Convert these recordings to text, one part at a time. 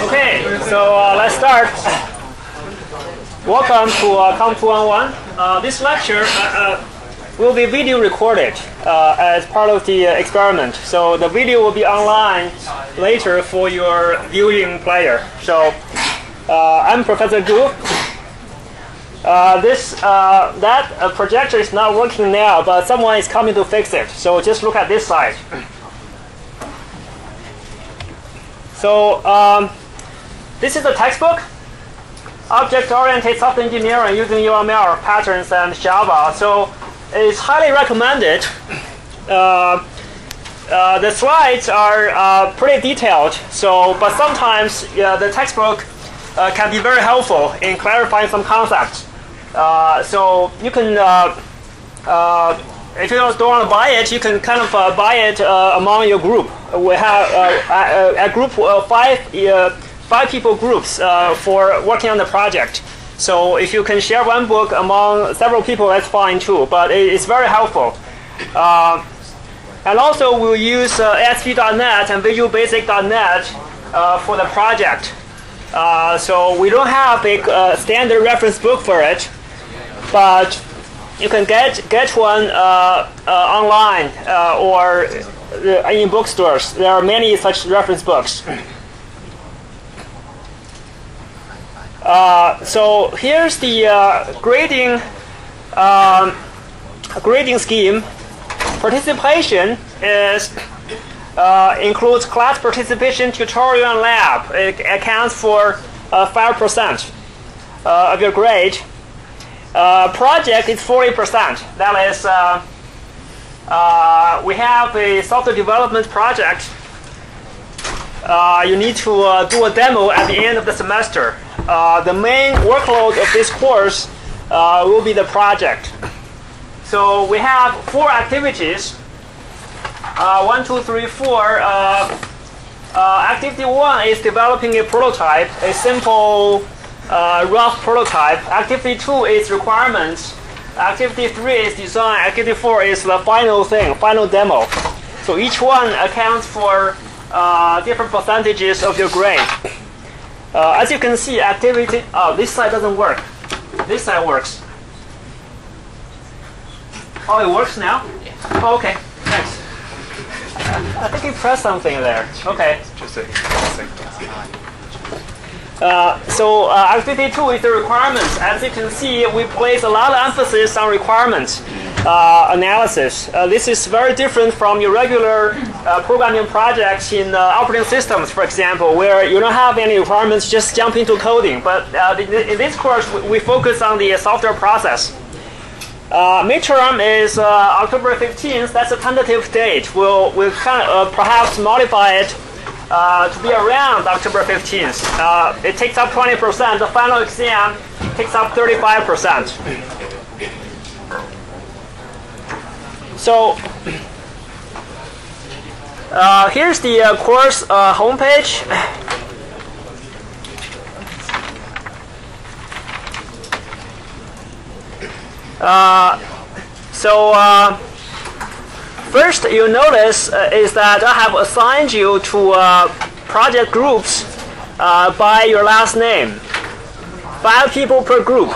Okay, so uh, let's start. Welcome to uh, COMP 211. Uh, this lecture uh, uh, will be video recorded uh, as part of the experiment. So the video will be online later for your viewing pleasure. So I'm Professor. Uh, this that projector is not working now, but someone is coming to fix it. So just look at this side. So um, this is a textbook, object-oriented software engineering using UML patterns and Java. So it's highly recommended. Uh, uh, the slides are uh, pretty detailed. So, but sometimes the textbook uh, can be very helpful in clarifying some concepts. Uh, so you can, uh, if you don't want to buy it, you can kind of buy it among your group we have a, a, group of five five people groups uh, for working on the project. So if you can share one book among several people, that's fine too. But it's very helpful. Uh, and also we'll use uh, ASP.NET and Visual Basic.NET uh, for the project. so we don't have a standard reference book for it, but you can get get one online or in bookstores. There are many such reference books. Uh, so here's the uh, grading um, grading scheme. Participation is uh, includes class participation, tutorial, and lab. It accounts for uh, five percent uh, of your grade. Project is forty percent. That is we have a software development project. You need to do a demo at the end of the semester. Uh, the main workload of this course uh, will be the project. So we have four activities. Uh, one, two, three, four. activity one is developing a prototype, a simple rough prototype. Activity two is requirements. Activity 3 is design, activity 4 is the final thing, final demo. So each one accounts for uh, different percentages of your grade. Uh, as you can see, activity, oh, this side doesn't work. This side works. Oh, it works now? Oh, okay, thanks. I think you pressed something there. Okay. Just a second. Uh, so uh, activity two is the requirements. As you can see, we place a lot of emphasis on requirements uh, analysis. Uh, this is very different from your regular uh, programming projects in operating systems, for example, where you don't have any requirements, just jump into coding. But in this course, we focus on the software process. midterm is October 15th. That's a tentative date. We'll, we'll kind of, perhaps modify it uh, to be around October 15th. Uh, it takes up 20%. The final exam takes up 35%. So uh, here's the uh, course uh, homepage. So First, you notice uh, is that I have assigned you to uh, project groups uh, by your last name. Five people per group.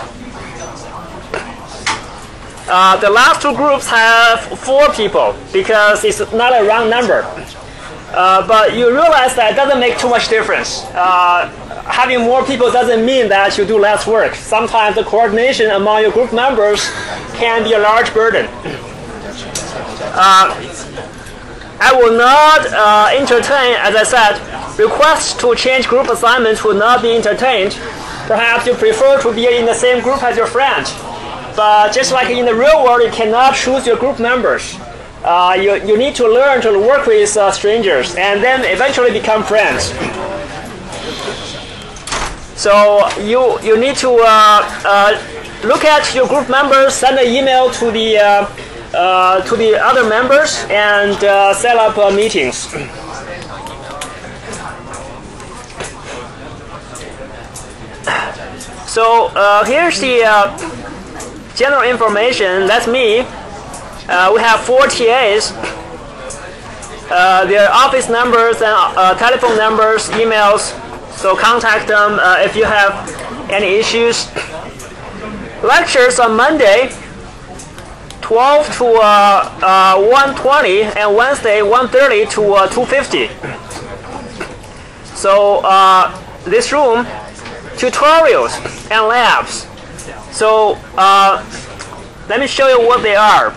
Uh, the last two groups have four people because it's not a round number. Uh, but you realize that doesn't make too much difference. Uh, having more people doesn't mean that you do less work. Sometimes the coordination among your group members can be a large burden. Uh, I will not uh, entertain, as I said, requests to change group assignments will not be entertained. Perhaps you prefer to be in the same group as your friend. But just like in the real world, you cannot choose your group members. Uh, you, you need to learn to work with uh, strangers and then eventually become friends. So you, you need to uh, uh, look at your group members, send an email to the uh, to the other members and uh, set up uh, meetings. So uh, here's the uh, general information. That's me. Uh, we have four TAs. their office numbers and telephone numbers, emails. So contact them if you have any issues. Lectures on Monday, 12 to uh, uh, 120, and Wednesday 1:30 to uh, 2:50. So uh, this room, tutorials and labs. So uh, let me show you what they are.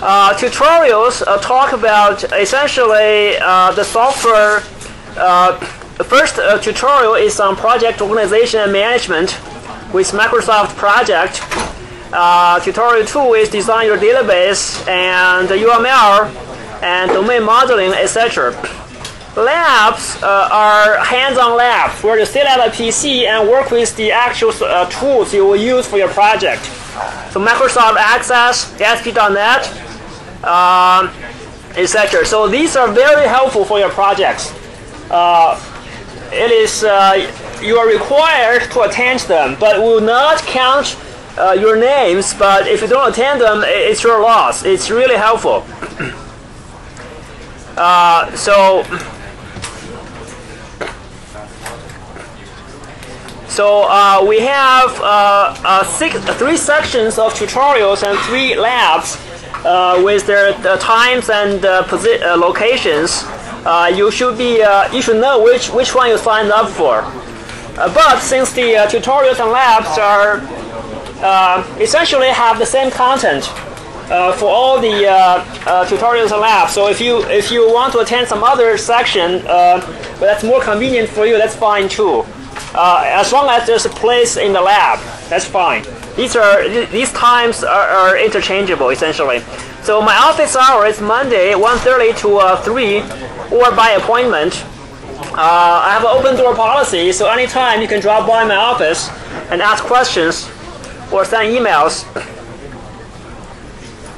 Uh, tutorials talk about essentially uh, the software. The first tutorial is on project organization and management with Microsoft Project. Uh, tutorial 2 is design your database and UML and domain modeling, etc. Labs are hands-on labs where you sit at a PC and work with the actual tools you will use for your project. So Microsoft Access, ASP.NET, um, etc. So these are very helpful for your projects. Uh, it is uh, you are required to attend them, but will not count uh, your names. But if you don't attend them, it's your loss. It's really helpful. Uh, so. So uh, we have uh, uh, six, three sections of tutorials and three labs uh, with their times and locations. you should be you should know which which one you signed up for. but since the tutorials and labs are essentially have the same content for all the tutorials and labs, so if you if you want to attend some other section, but that's more convenient for you, that's fine too. Uh, as long as there's a place in the lab, that's fine. These are these times are, are interchangeable essentially. So my office hour is Monday 1:30 to uh, 3, or by appointment. Uh, I have an open door policy, so anytime you can drop by my office and ask questions or send emails.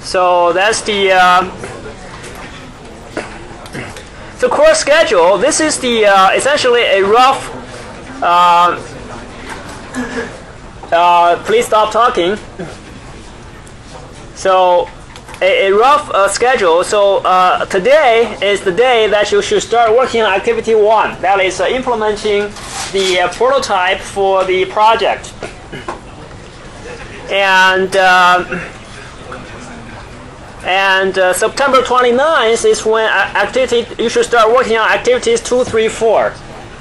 So that's the uh, the course schedule. This is the uh, essentially a rough uh, uh, please stop talking. So, a, a rough uh, schedule. So uh, today is the day that you should start working on activity one. That is implementing the prototype for the project. And um, and uh, September 29th is when activity you should start working on activities two, three, four.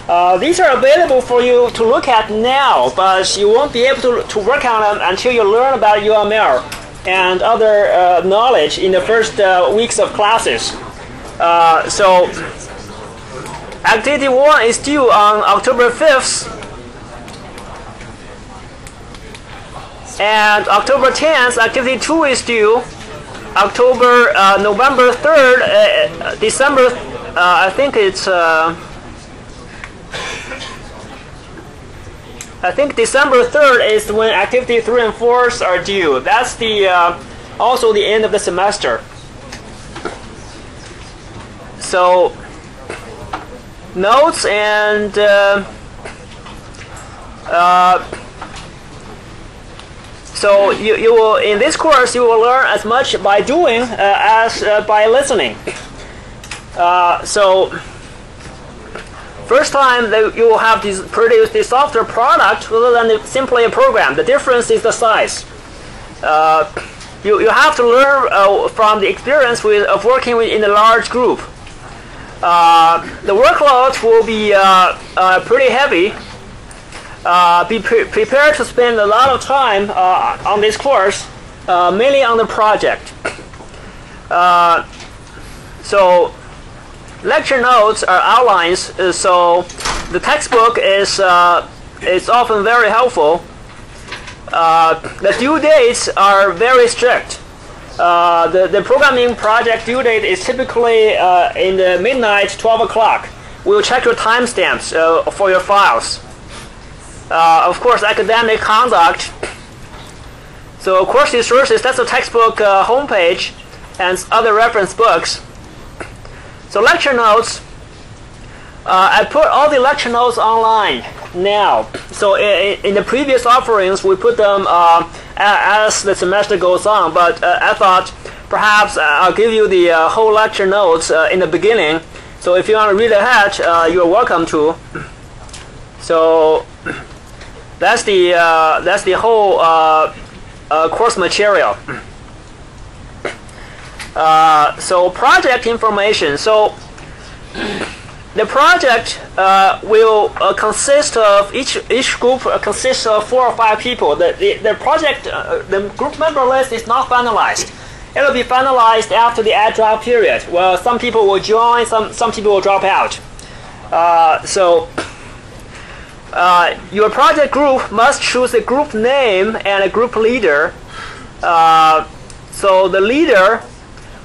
Uh, these are available for you to look at now, but you won't be able to, to work on them until you learn about UML and other uh, knowledge in the first uh, weeks of classes. Uh, so, activity 1 is due on October 5th, and October 10th, activity 2 is due. October, uh, November 3rd, December, I think it's I think December 3rd is when activity 3 and 4 are due. That's the uh, also the end of the semester. So notes and uh, uh, so you, you will in this course you will learn as much by doing uh, as uh, by listening. Uh, so First time that you will have to produce the software product rather than simply a program. The difference is the size. Uh, you, you have to learn uh, from the experience with, of working with, in a large group. Uh, the workload will be pretty heavy. Uh, be pre prepared to spend a lot of time on this course, mainly on the project. so lecture notes are outlines, uh, so the textbook is uh, is often very helpful. Uh, the due dates are very strict. Uh, the, the programming project due date is typically uh, in the midnight, 12 o'clock. We'll check your timestamps uh, for your files. Of course, academic conduct. So of course resources, that's the textbook homepage and other reference books. So lecture notes, uh, I put all the lecture notes online now. So in, in the previous offerings, we put them uh, as the semester goes on, but uh, I thought perhaps uh, I'll give you the uh, whole lecture notes uh, in the beginning, So if you want to read ahead, uh, you're welcome to. So that's the uh, that's the whole uh, uh, course material. Uh, so project information. So the project will consist of each each group consists of four or five people. The the, the project the group member list is not finalized. It will be finalized after the ad drop period. Well, some people will join, some some people will drop out. Uh, so. Uh, your project group must choose a group name and a group leader. so the leader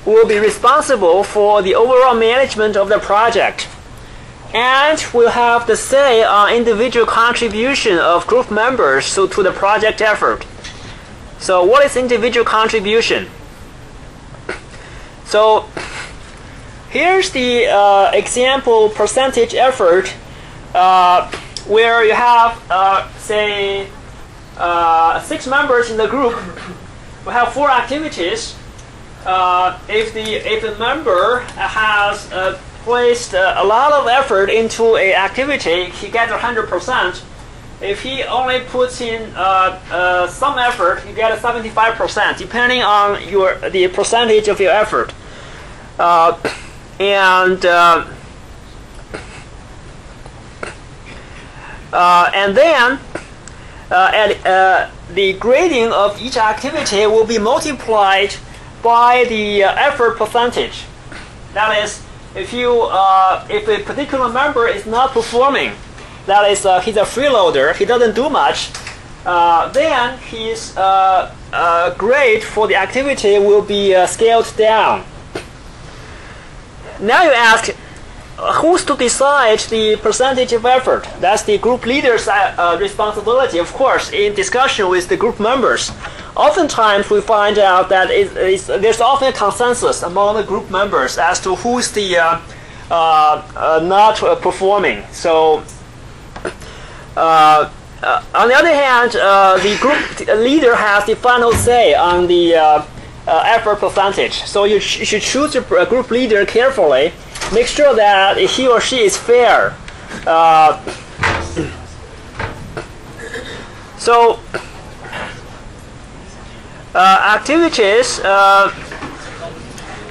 will be responsible for the overall management of the project and will have the say on individual contribution of group members so to the project effort. So what is individual contribution? So here's the uh, example percentage effort uh, where you have, uh, say, uh, six members in the group. We have four activities uh, if the if a member has uh, placed uh, a lot of effort into a activity, he gets 100%. If he only puts in uh, uh, some effort, you get 75%, depending on your the percentage of your effort. Uh, and then at, the grading of each activity will be multiplied by the uh, effort percentage. That is, if you uh, if a particular member is not performing, that is, uh, he's a freeloader, he doesn't do much, uh, then his uh, uh, grade for the activity will be scaled down. Now you ask, who's to decide the percentage of effort? That's the group leader's responsibility, of course, in discussion with the group members oftentimes we find out that it, there's often a consensus among the group members as to who's the uh, uh, uh not performing. So, uh, uh, on the other hand, the group leader has the final say on the effort percentage. So you, sh you should choose a group leader carefully. Make sure that he or she is fair. so uh, activities uh,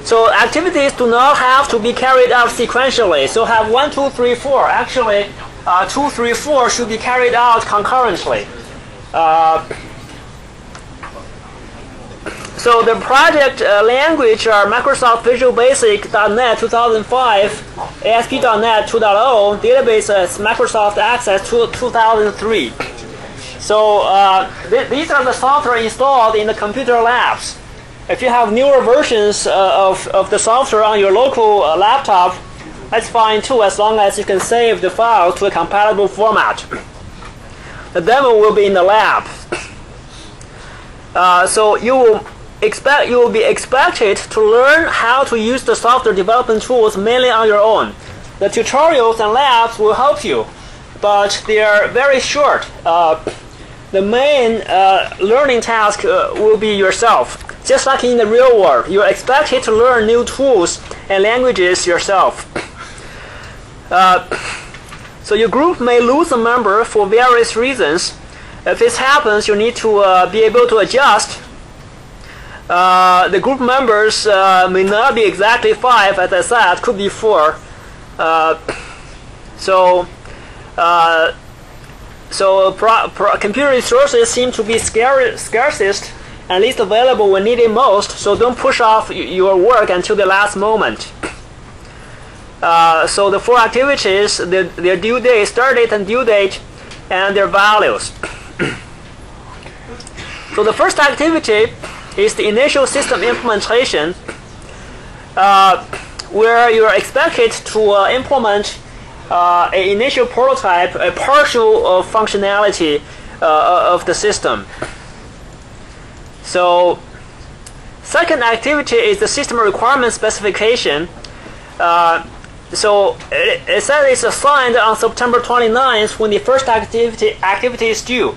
so activities do not have to be carried out sequentially. So have one, two, three, four. Actually, uh, two, three, four should be carried out concurrently. So the project uh, language are Microsoft Visual Basic .NET 2005, ASP.NET 2.0, database is Microsoft Access 2003. So uh, th these are the software installed in the computer labs. If you have newer versions uh, of, of the software on your local uh, laptop, that's fine too, as long as you can save the file to a compatible format. The demo will be in the lab. Uh, so you will expect you will be expected to learn how to use the software development tools mainly on your own. The tutorials and labs will help you, but they are very short. Uh, the main uh, learning task uh, will be yourself. Just like in the real world, you're expected to learn new tools and languages yourself. Uh, so your group may lose a member for various reasons. If this happens, you need to uh, be able to adjust. Uh, the group members uh, may not be exactly five, as I said, could be four. so so pro, pro, computer resources seem to be scarcest and least available when needed most, so don't push off your work until the last moment. Uh, so the four activities, the, their due date, start date and due date, and their values. so the first activity is the initial system implementation, uh, where you are expected to uh, implement uh, an initial prototype, a partial uh, functionality uh, of the system. So second activity is the system requirement specification. Uh, so it, it says it's assigned on September 29th when the first activity activity is due.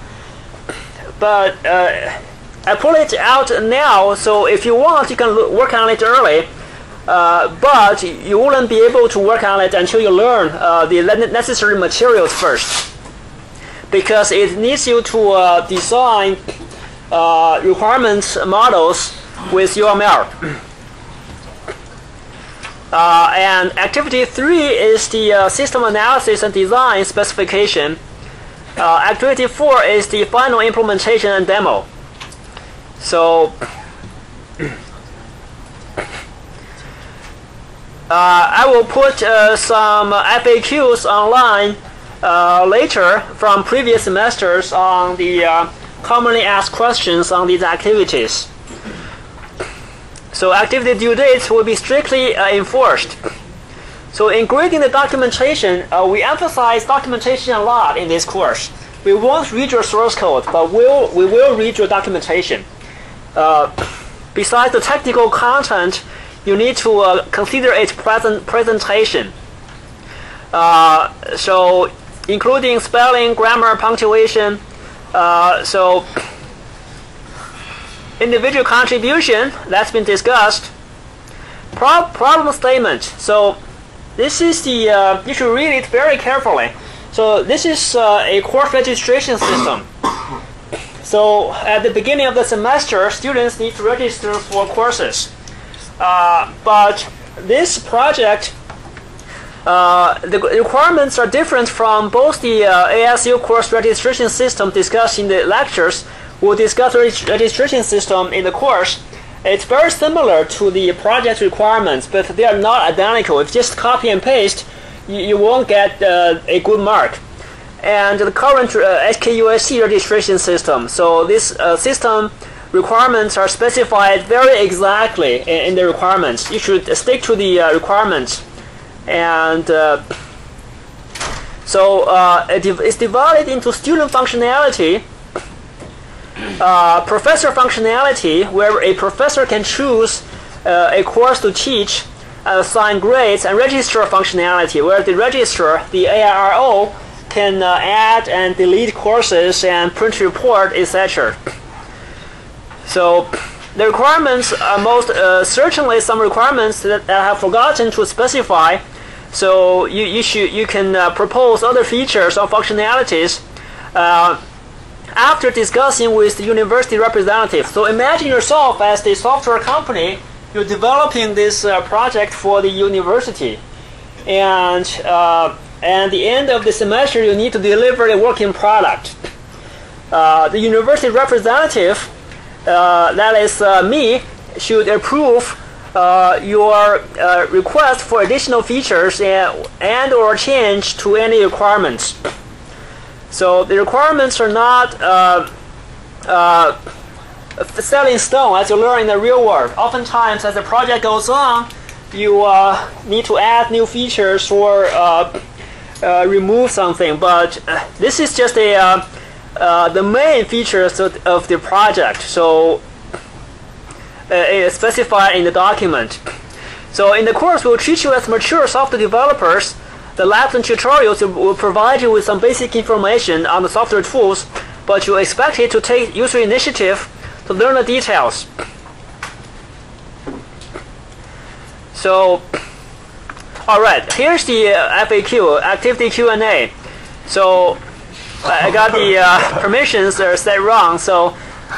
But uh, I pull it out now, so if you want, you can work on it early. uh, but you wouldn't be able to work on it until you learn uh, the necessary materials first. Because it needs you to uh, design uh, requirements models with UML. Uh, and activity three is the uh, system analysis and design specification. activity four is the final implementation and demo. So Uh, I will put uh, some FAQs online uh, later from previous semesters on the commonly asked questions on these activities. So activity due dates will be strictly enforced. So in grading the documentation, uh, we emphasize documentation a lot in this course. We won't read your source code, but we'll, we will read your documentation. Uh, besides the technical content, you need to uh, consider its present presentation. Uh, so including spelling, grammar, punctuation. Uh, so individual contribution that's been discussed. Pro problem statement. So this is the uh, you should read it very carefully. So this is uh, a course registration system. So at the beginning of the semester, students need to register for courses. Uh, but this project, uh, the requirements are different from both the uh, ASU course registration system discussed in the lectures. We'll discuss the registration system in the course. It's very similar to the project requirements, but they are not identical. If you just copy and paste, you, you won't get uh, a good mark. And the current uh, registration system. So this uh, system requirements are specified very exactly in, in the requirements. You should stick to the uh, requirements. And uh, so uh, it's divided into student functionality, uh, professor functionality, where a professor can choose a course to teach, assign grades, and register functionality, where the register, the AIRO, can uh, add and delete courses and print report, etc. So the requirements are most uh, certainly some requirements that, I have forgotten to specify. So you, you should you can uh, propose other features or functionalities uh, after discussing with the university representative. So imagine yourself as the software company. You're developing this uh, project for the university, and uh, at the end of the semester, you need to deliver a working product. Uh, the university representative uh, that is uh, me, should approve uh, your request for additional features and, and or change to any requirements. So the requirements are not uh, set in stone as you learn in the real world. Oftentimes, as the project goes on, you uh, need to add new features or uh, uh, remove something. But this is just a uh, the main features of, of the project. So uh, specified in the document. So in the course, we'll treat you as mature software developers. The labs and tutorials will provide you with some basic information on the software tools, but you expect it to take user initiative to learn the details. So, all right, here's the uh, FAQ, activity Q&A. So I got the uh, permissions are set wrong, so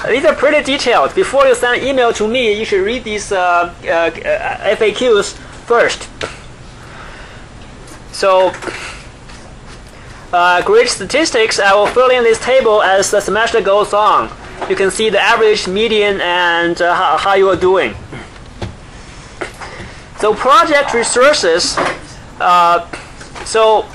these are pretty detailed. Before you send an email to me, you should read these uh, uh, FAQs first. So, uh, grade statistics, I will fill in this table as the semester goes on. You can see the average, median, and uh, how, how you are doing. So project resources. Uh, so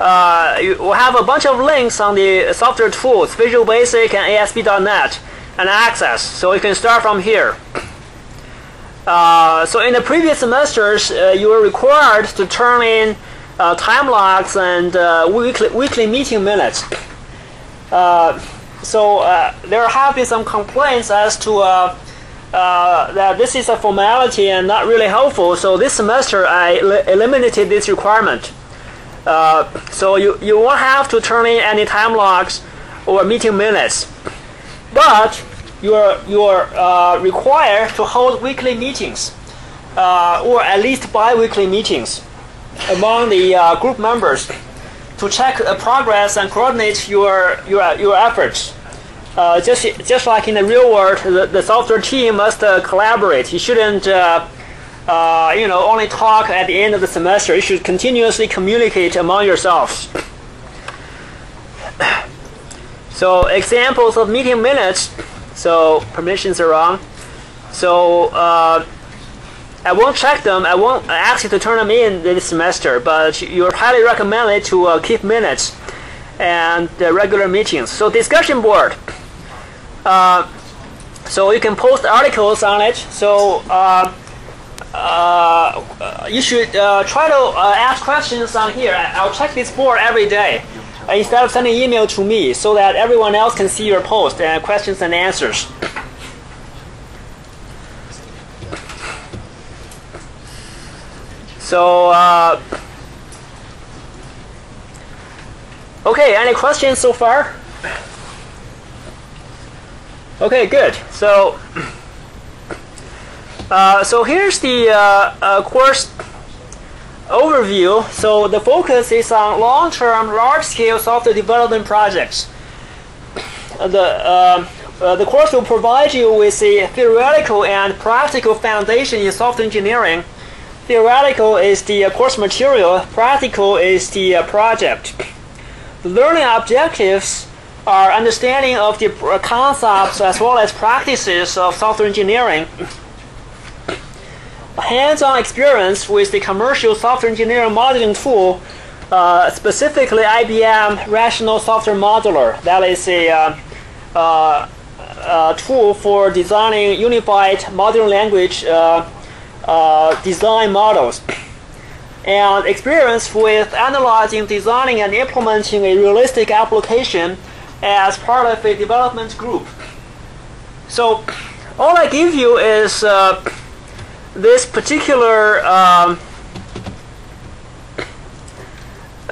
uh, you will have a bunch of links on the software tools, Visual Basic and ASP.NET, and Access. So you can start from here. Uh, so in the previous semesters, uh, you were required to turn in uh, time logs and uh, weekly, weekly meeting minutes. Uh, so there have been some complaints as to that this is a formality and not really helpful. So this semester, I eliminated this requirement. Uh, so you, you won't have to turn in any time logs or meeting minutes. But you are you are uh, required to hold weekly meetings, uh, or at least bi-weekly meetings among the uh, group members to check uh, progress and coordinate your your your efforts. Uh, just just like in the real world, the, the software team must uh, collaborate. You shouldn't. you know, only talk at the end of the semester. You should continuously communicate among yourselves. So examples of meeting minutes. So permissions are wrong. So uh, I won't check them. I won't ask you to turn them in this semester, but you're highly recommended to uh, keep minutes and uh, regular meetings. So discussion board. Uh, so you can post articles on it. So uh, uh, you should try to ask questions on here. I'll check this board every day instead of sending email to me so that everyone else can see your post and questions and answers. So, uh, okay, any questions so far? Okay, good. So, uh, so here's the uh, uh course overview. So the focus is on long-term, large-scale software development projects. The, uh, uh, the course will provide you with a theoretical and practical foundation in software engineering. Theoretical is the uh, course material, practical is the uh, project. The learning objectives are understanding of the concepts as well as practices of software engineering hands-on experience with the commercial software engineering modeling tool, uh, specifically IBM Rational Software Modeler. That is a uh, uh, uh tool for designing unified modeling language uh, design models. And experience with analyzing, designing, and implementing a realistic application as part of a development group. So all I give you is this particular um,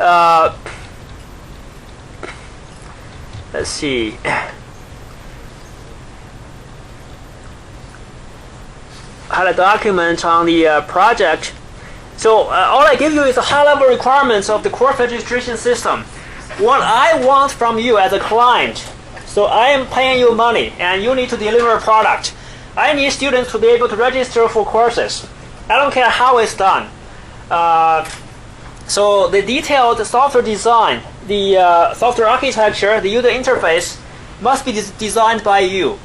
uh, let's see. Had a document on the uh, project. So uh, all I give you is the high-level requirements of the course registration system what I want from you as a client so I am paying you money and you need to deliver a product I need students to be able to register for courses. I don't care how it's done. Uh, so the detailed software design, the uh, software architecture, the user interface must be des designed by you.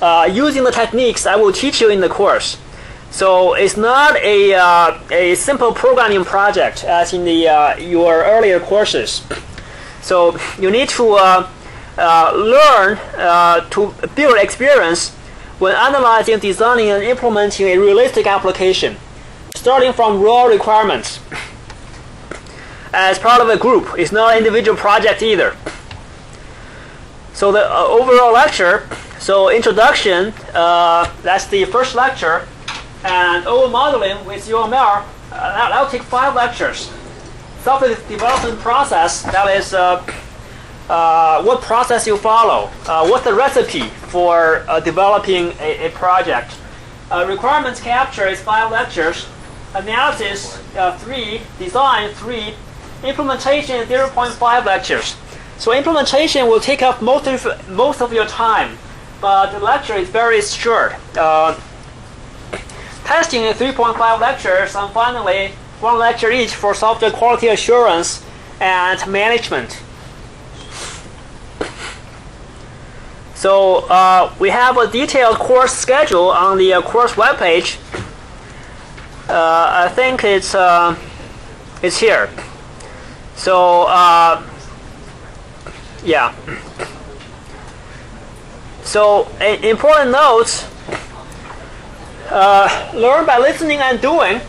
Uh, using the techniques I will teach you in the course. So it's not a, uh, a simple programming project as in the, uh, your earlier courses. So you need to uh, learn to build experience when analyzing, designing, and implementing a realistic application, starting from raw requirements. As part of a group, it's not an individual project either. So the uh, overall lecture, so introduction, uh, that's the first lecture, and OO modeling with UML, uh, that'll take five lectures. Software development process, that is uh, uh, what process you follow, uh, what's the recipe for uh, developing a, a project. Uh, requirements capture is five lectures, analysis uh, three, design three, implementation 0.5 lectures. So implementation will take up most of, most of your time, but the lecture is very short. Testing is 3.5 lectures, and finally one lecture each for software quality assurance and management. So uh, we have a detailed course schedule on the uh, course webpage. Uh, I think it's uh, it's here. So uh, yeah. So important notes. Uh, learn by listening and doing.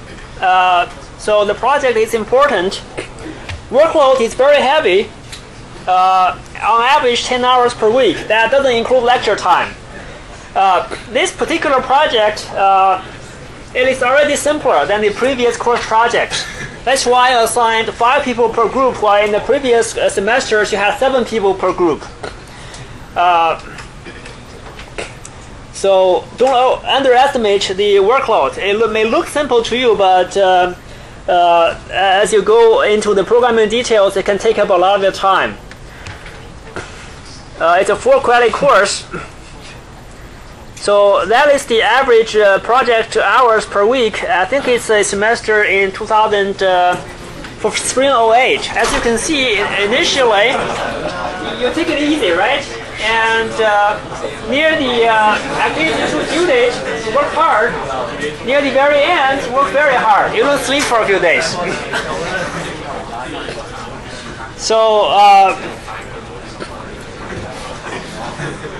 So the project is important. Workload is very heavy uh, on average 10 hours per week. That doesn't include lecture time. Uh, this particular project uh, it is already simpler than the previous course projects. That's why I assigned five people per group, while in the previous uh, semesters you had seven people per group. Uh, so don't underestimate the workload. It may look simple to you, but uh, as you go into the programming details, it can take up a lot of your time. Uh, it's a four credit course. So that is the average uh, project hours per week. I think it's a semester in 2000 uh, for spring 08. As you can see, initially you take it easy, right? And uh, near the uh, due date, work hard. Near the very end, work very hard. You don't sleep for a few days. so. Uh,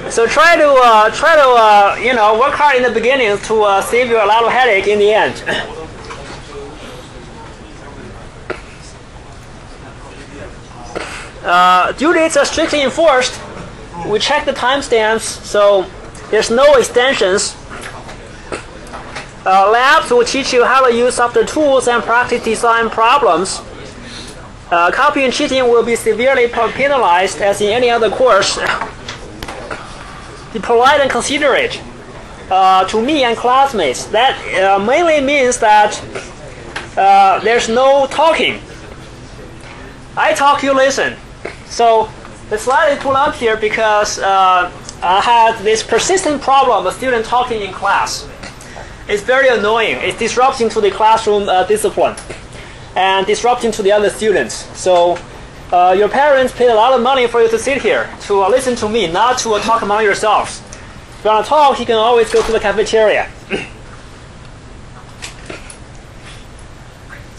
so try to uh, try to uh, you know work hard in the beginning to uh, save you a lot of headache in the end. Uh, due dates are strictly enforced. We check the timestamps, so there's no extensions. Uh, labs will teach you how to use software tools and practice design problems. Uh, copying and cheating will be severely penalized as in any other course. be polite and considerate uh, to me and classmates. That uh, mainly means that uh, there's no talking. I talk, you listen. So the slide is pulled up here because uh, I had this persistent problem of student talking in class. It's very annoying. It's disrupting to the classroom uh, discipline and disrupting to the other students. So uh, your parents paid a lot of money for you to sit here to uh, listen to me, not to uh, talk among yourselves. If you want to talk, you can always go to the cafeteria.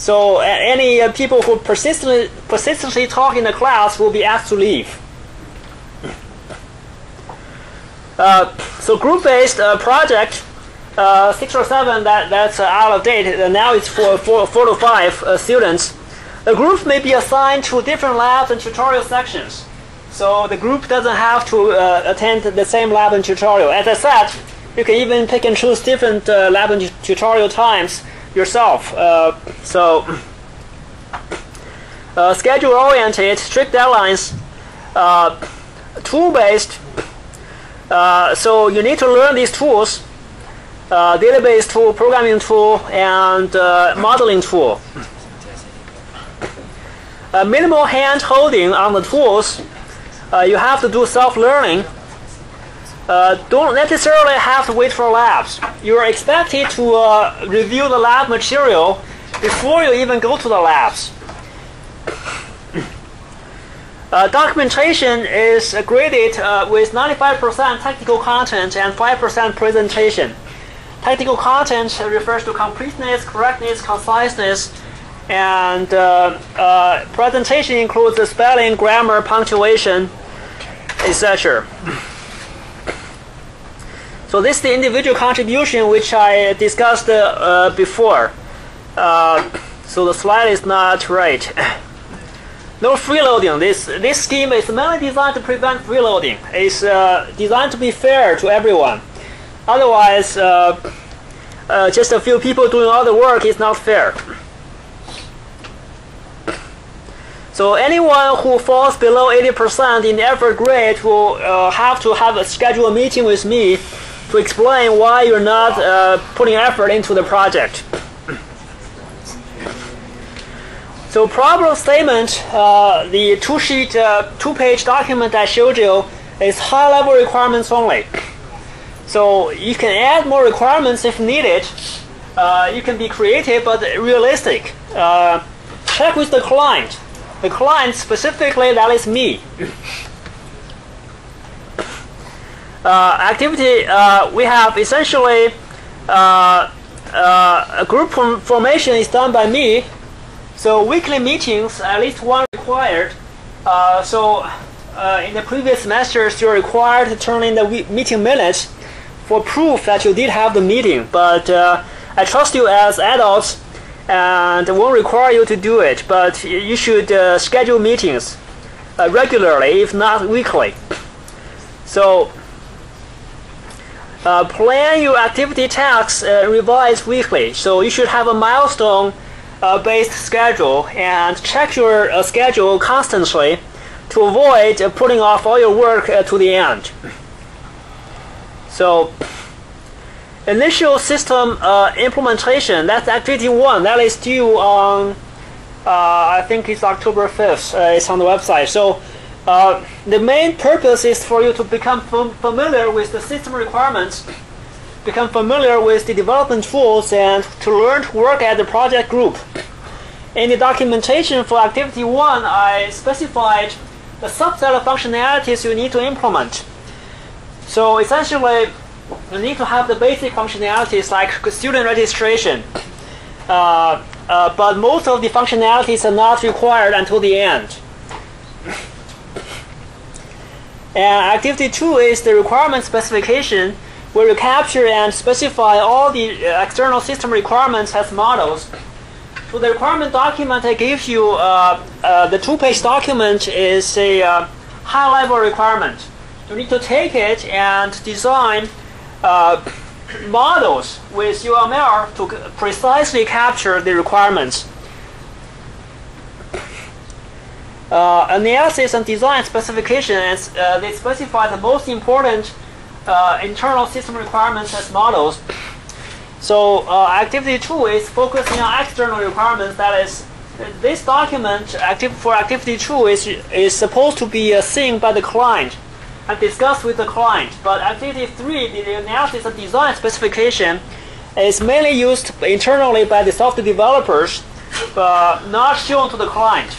So uh, any uh, people who persistently, persistently talk in the class will be asked to leave. Uh, so group-based uh, project, uh, six or seven, that, that's uh, out of date. now it's for four, four to five students. The group may be assigned to different labs and tutorial sections. So the group doesn't have to attend the same lab and tutorial. As I said, you can even pick and choose different lab and tutorial times yourself. Uh, so, uh, schedule oriented, strict deadlines, uh, tool based. Uh, so you need to learn these tools: uh, database tool, programming tool, and uh, modeling tool. minimal hand holding on the tools. you have to do self learning uh, don't necessarily have to wait for labs. You are expected to uh, review the lab material before you even go to the labs. Uh, documentation is graded uh, with 95% technical content and 5% presentation. Technical content refers to completeness, correctness, conciseness, and uh, uh, presentation includes the spelling, grammar, punctuation, etc. So this is the individual contribution which I discussed uh, before. Uh, so the slide is not right. no freeloading. This this scheme is mainly designed to prevent freeloading. It's uh, designed to be fair to everyone. Otherwise, uh, uh, just a few people doing all the work is not fair. So anyone who falls below 80% in the effort grade will uh, have to have a scheduled meeting with me to explain why you're not uh, putting effort into the project. So problem statement, uh, the two-sheet, uh, two-page document I showed you is high-level requirements only. So you can add more requirements if needed. Uh, you can be creative but realistic. Uh, check with the client. The client specifically, that is me. Uh, activity, uh, we have essentially uh, a group formation is done by me. So weekly meetings, at least one required. so in the previous semesters, you're required to turn in the meeting minutes for proof that you did have the meeting. But I trust you as adults and won't require you to do it, but you should uh, schedule meetings uh, regularly, if not weekly. So uh, plan your activity tasks uh, revise weekly. So you should have a milestone uh, based schedule and check your uh, schedule constantly to avoid uh, putting off all your work to the end. So initial system implementation, that's activity one. That is due on, I think it's October 5th. Uh, it's on the website. So uh, the main purpose is for you to become fam familiar with the system requirements, become familiar with the development tools, and to learn to work at the project group. In the documentation for activity one, I specified the subset of functionalities you need to implement. So essentially, you need to have the basic functionalities like student registration. Uh, uh, but most of the functionalities are not required until the end. And activity two is the requirement specification, where you capture and specify all the uh, external system requirements as models. So the requirement document I give you, uh, uh, the two-page document is a uh, high-level requirement. You need to take it and design uh, models with UML to precisely capture the requirements. Uh, analysis and design specifications, uh, they specify the most important uh, internal system requirements as models. So uh, activity two is focusing on external requirements. That is, this document active for activity two is is supposed to be seen by the client and discussed with the client. But activity three, the analysis and design specification, is mainly used internally by the software developers, but not shown to the client.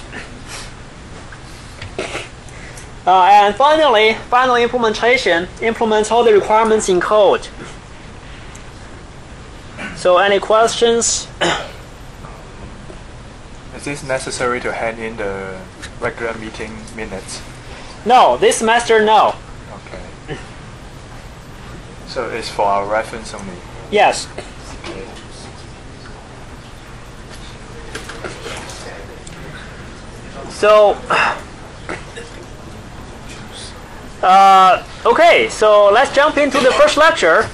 Uh, and finally, final implementation implements all the requirements in code. So any questions? Is this necessary to hand in the regular meeting minutes? No, this semester, no. Okay. So it's for our reference only. Yes. Okay. So, uh, okay, so let's jump into the first lecture.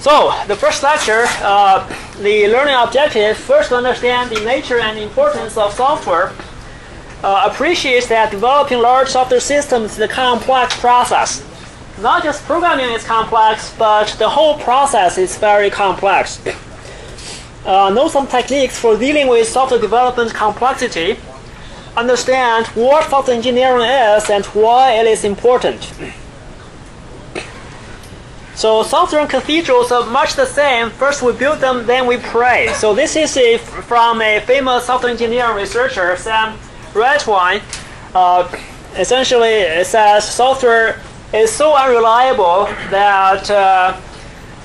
So, the first lecture, uh, the learning objective, first understand the nature and importance of software, uh, appreciates that developing large software systems is a complex process. Not just programming is complex, but the whole process is very complex. Uh, know some techniques for dealing with software development complexity, understand what software engineering is and why it is important. So software cathedrals are much the same. First we build them, then we pray. So this is a, from a famous software engineering researcher, Sam Redwine. Uh, essentially, it says software is so unreliable that uh,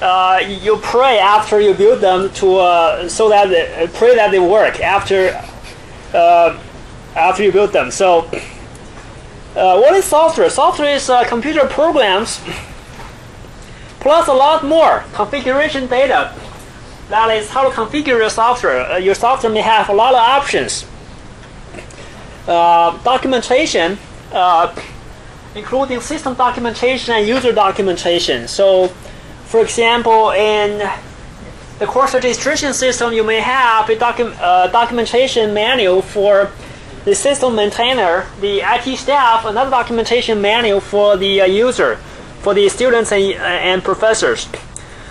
uh, you pray after you build them to uh, so that they, pray that they work after uh, after you build them. So, what is software? Software is computer programs plus a lot more configuration data. That is how to configure your software. Uh, your software may have a lot of options. Uh, documentation, uh, including system documentation and user documentation. So, for example, in the course registration system, you may have a docu uh, documentation manual for the system maintainer, the IT staff, another documentation manual for the uh, user for the students and, and professors.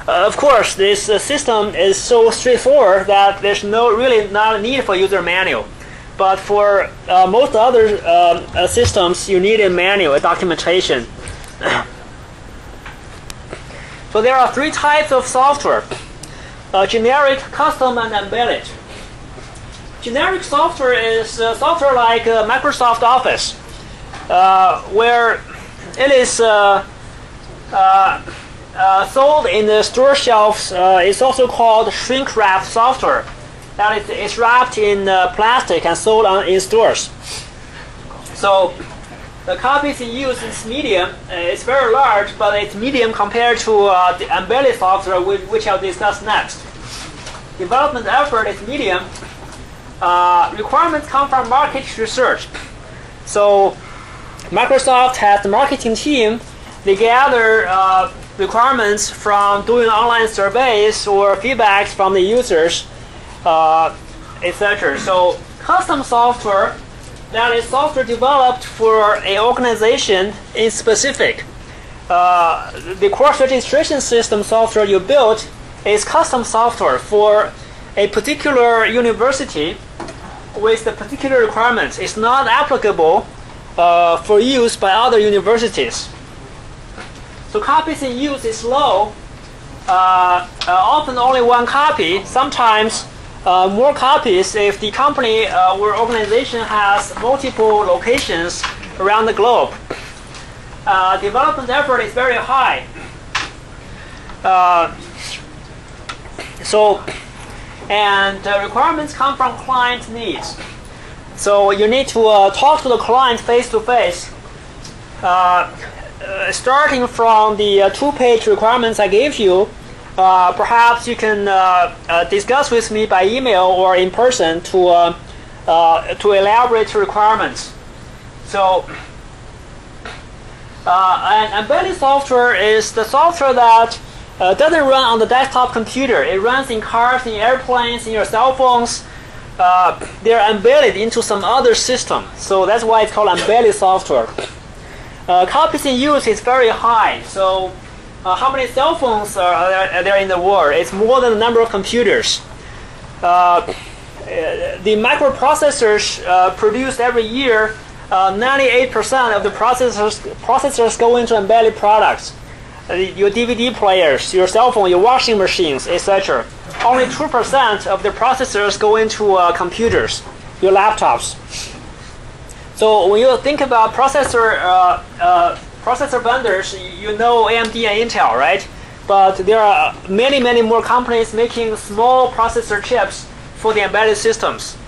Uh, of course, this uh, system is so straightforward that there's no really not a need for user manual. But for uh, most other um, uh, systems, you need a manual, a documentation. so there are three types of software: uh, generic, custom, and embedded. Generic software is uh, software like Microsoft Office, where it is uh, uh, sold in the store shelves. Uh, it's also called shrink wrap software. That is, wrapped in plastic and sold on, in stores. So the copies in use is medium. Uh, it's very large, but it's medium compared to uh, the embedded software, which, which, I'll discuss next. Development effort is medium. Uh, requirements come from market research. So Microsoft has the marketing team they gather uh, requirements from doing online surveys or feedbacks from the users. Uh, etc. So custom software that is software developed for an organization in specific. Uh, the course registration system software you built is custom software for a particular university with the particular requirements. It's not applicable uh, for use by other universities. So copies in use is low. Uh, uh, often only one copy. Sometimes uh, more copies if the company uh, or organization has multiple locations around the globe. Uh, development effort is very high. Uh, so, and requirements come from client needs. So you need to uh, talk to the client face to face. starting from the uh, two-page requirements I gave you, uh, perhaps you can uh, uh, discuss with me by email or in person to to elaborate requirements. So, and embedded software is the software that doesn't run on the desktop computer. It runs in cars, in airplanes, in your cell phones. they're embedded into some other system. So that's why it's called embedded software. Uh, copies in use is very high. So uh, how many cell phones are there, are there, in the world? It's more than the number of computers. Uh, the microprocessors uh, produced every year, 98% uh, of the processors processors go into embedded products. Uh, your DVD players, your cell phone, your washing machines, etc. Only 2% of the processors go into uh, computers, your laptops. So when you think about processor processor vendors, you know AMD and Intel, right? But there are many, many more companies making small processor chips for the embedded systems.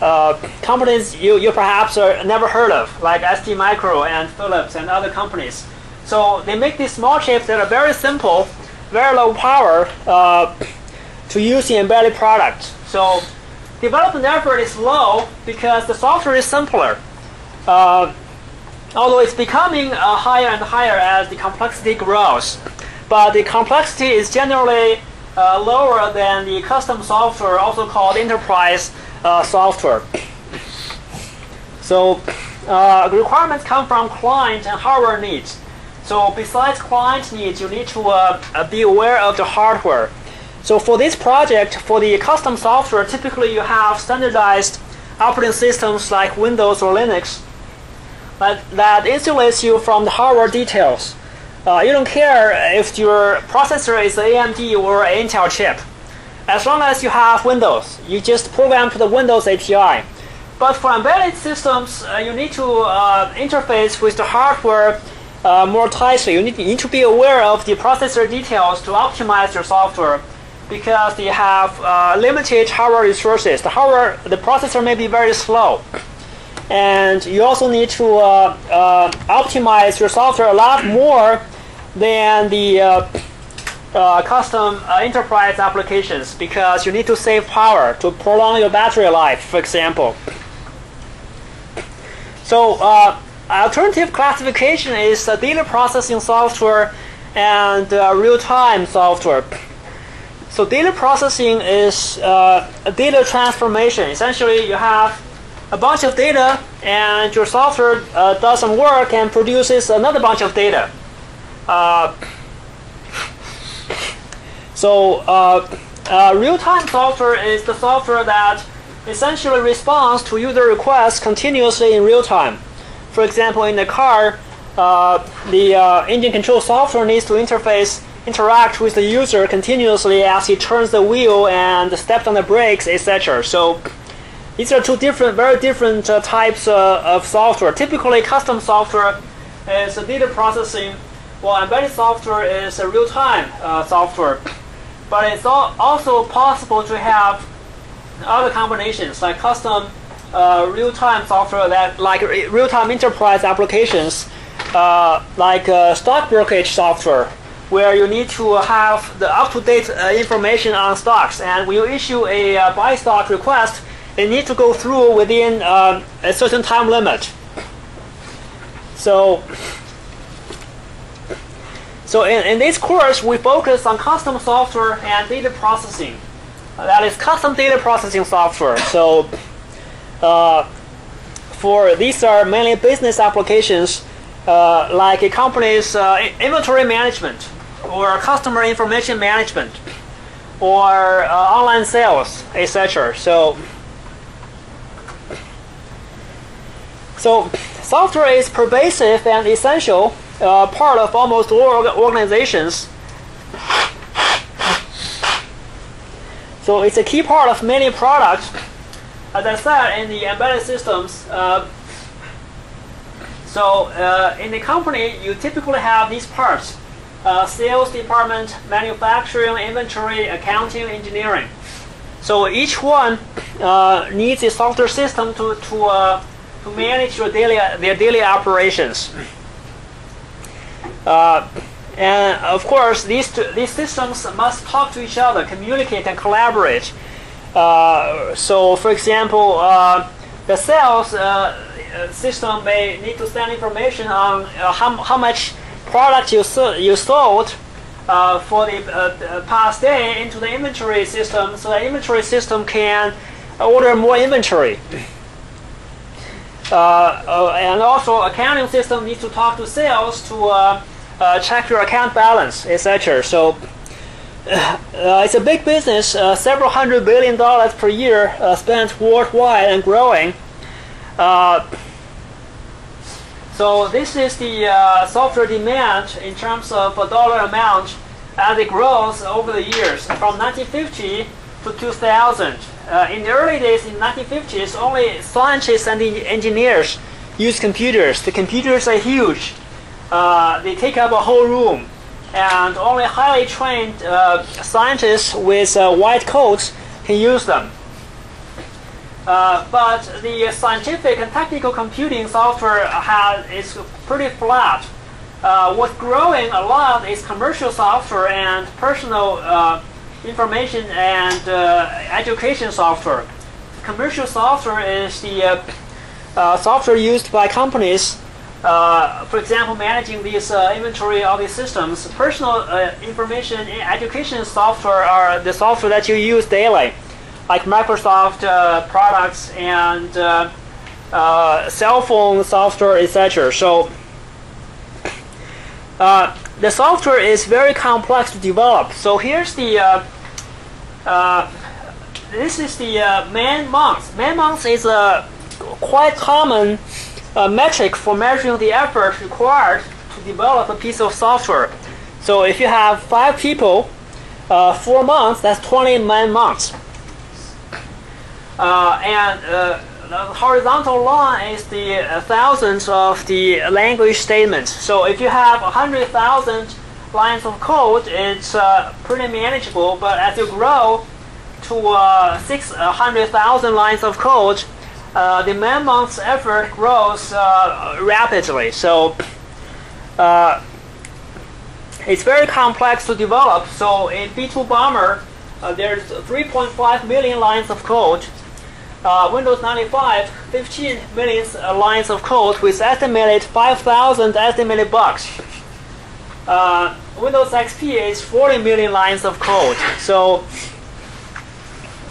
Uh, companies you, you perhaps are never heard of, like ST Micro and Philips and other companies. So they make these small chips that are very simple, very low power uh, to use in embedded product. So development effort is low because the software is simpler. Uh, although it's becoming uh, higher and higher as the complexity grows. But the complexity is generally uh, lower than the custom software, also called enterprise uh, software. So uh, requirements come from client and hardware needs. So besides client needs, you need to uh, uh, be aware of the hardware. So for this project, for the custom software, typically you have standardized operating systems like Windows or Linux but that insulates you from the hardware details. Uh, you don't care if your processor is AMD or Intel chip. As long as you have Windows, you just program to the Windows API. But for embedded systems, uh, you need to uh, interface with the hardware uh, more tightly. You need, you need, to be aware of the processor details to optimize your software because they have uh, limited hardware resources. The hardware, the processor may be very slow and you also need to uh, uh, optimize your software a lot more than the uh, uh custom uh, enterprise applications because you need to save power to prolong your battery life, for example. So uh, alternative classification is data processing software and real-time software. So data processing is data transformation. Essentially, you have a bunch of data and your software uh, does some work and produces another bunch of data. Uh, so uh, uh, real-time software is the software that essentially responds to user requests continuously in real time. For example, in the car, uh, the engine control software needs to interface interact with the user continuously as he turns the wheel and steps on the brakes, etc. So these are two different, very different uh, types uh, of software. Typically, custom software is data processing, while embedded software is real-time uh, software. But it's also possible to have other combinations, like custom uh, real-time software that, like real-time enterprise applications, uh, like uh, stock brokerage software, where you need to have the up-to-date information on stocks. And when you issue a buy stock request, they need to go through within uh, a certain time limit. So, so in, in this course, we focus on custom software and data processing. that is custom data processing software. So uh, for these are mainly business applications uh, like a company's uh, inventory management or customer information management or uh, online sales, etc. So, so software is pervasive and essential uh, part of almost all organizations. So it's a key part of many products. As I said, in the embedded systems, uh, so uh, in the company, you typically have these parts uh, sales department, manufacturing, inventory, accounting, engineering. So each one uh, needs a software system to to uh, to manage your daily their daily operations. Uh, and of course, these two, these systems must talk to each other, communicate, and collaborate. Uh, so, for example, uh, the sales system may need to send information on how, how much product you, you sold uh, for the uh, past day into the inventory system so the inventory system can order more inventory. Uh, uh and also accounting system needs to talk to sales to uh, check your account balance, etc. So it's a big business, several hundred billion dollars per year spent worldwide and growing. So this is the uh, software demand in terms of a dollar amount as it grows over the years from 1950 to 2000. Uh, in the early days in 1950s, only scientists and engineers use computers. The computers are huge. Uh, they take up a whole room. And only highly trained uh, scientists with uh, white coats can use them. Uh, but the scientific and technical computing software has, is pretty flat. Uh, what's growing a lot is commercial software and personal information and uh, education software. Commercial software is the uh, uh, software used by companies, for example, managing these inventory of these systems. Personal information education software are the software that you use daily like Microsoft uh, products and uh, uh, cell phone software, etc. So uh, the software is very complex to develop. So here's the uh, uh, this is the man months. Man months is a quite common metric for measuring the effort required to develop a piece of software. So if you have five people, four months, that's 20 man months. Uh, and uh, the horizontal line is the uh, thousands of the language statements. So if you have 100,000 lines of code, it's uh, pretty manageable. But as you grow to uh, 600,000 lines of code, uh, the man month's effort grows rapidly. So it's very complex to develop. So in B2 Bomber, there's 3.5 million lines of code uh, Windows 95, 15 million uh, lines of code with estimated 5,000 estimated bugs. Uh, Windows XP is 40 million lines of code. So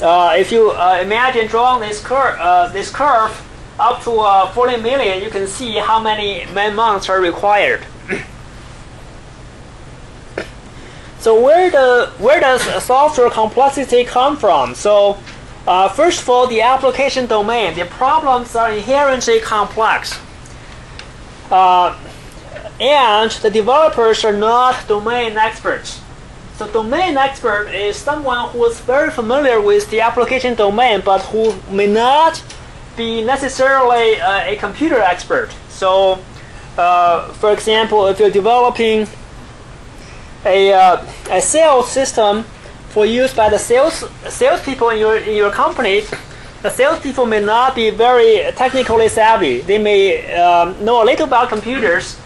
uh, if you uh, imagine drawing this, cur uh, this curve up to 40 million, you can see how many man months are required. so where the where does software complexity come from? So uh, first of all, the application domain. The problems are inherently complex. Uh, and the developers are not domain experts. So domain expert is someone who is very familiar with the application domain, but who may not be necessarily uh, a computer expert. So, uh, for example, if you're developing a, uh, a sales system for use by the sales salespeople in your in your company, the salespeople may not be very technically savvy. They may um, know a little about computers,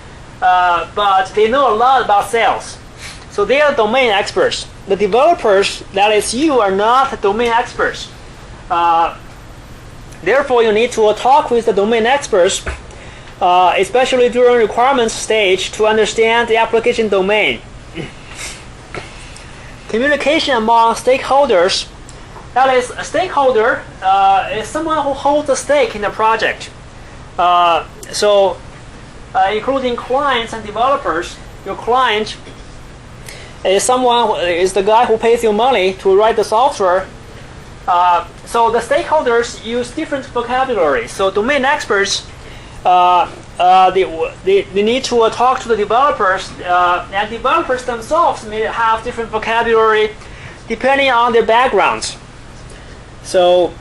uh, but they know a lot about sales. So they are domain experts. The developers, that is you, are not domain experts. Uh, therefore, you need to talk with the domain experts, uh, especially during requirements stage, to understand the application domain communication among stakeholders That is, a stakeholder uh, is someone who holds a stake in the project. Uh, so, uh, including clients and developers, your client is someone is the guy who pays you money to write the software. Uh, so the stakeholders use different vocabulary. So domain experts, uh, uh, they, they, they need to uh, talk to the developers, uh, and developers themselves may have different vocabulary depending on their backgrounds. So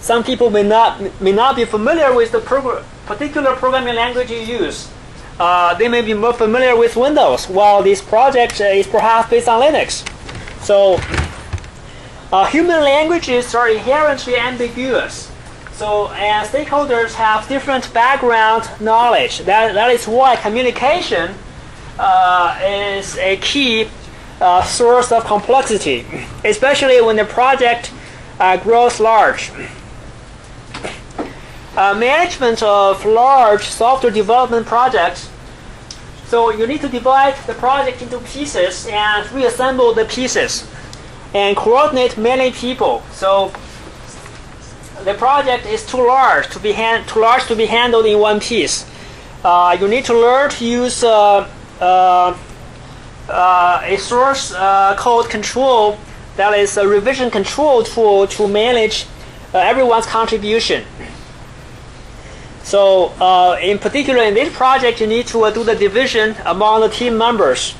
some people may not may not be familiar with the progr particular programming language you use. Uh, they may be more familiar with Windows, while this project is perhaps based on Linux. So uh, human languages are inherently ambiguous. So and stakeholders have different background knowledge. That, that is why communication uh, is a key uh, source of complexity, especially when the project uh, grows large. Uh, management of large software development projects. So you need to divide the project into pieces and reassemble the pieces and coordinate many people. So the project is too large to be hand, too large to be handled in one piece. Uh, you need to learn to use uh, uh, uh a source uh, code control that is a revision control tool to manage uh, everyone's contribution. So in particular in this project you need to do the division among the team members.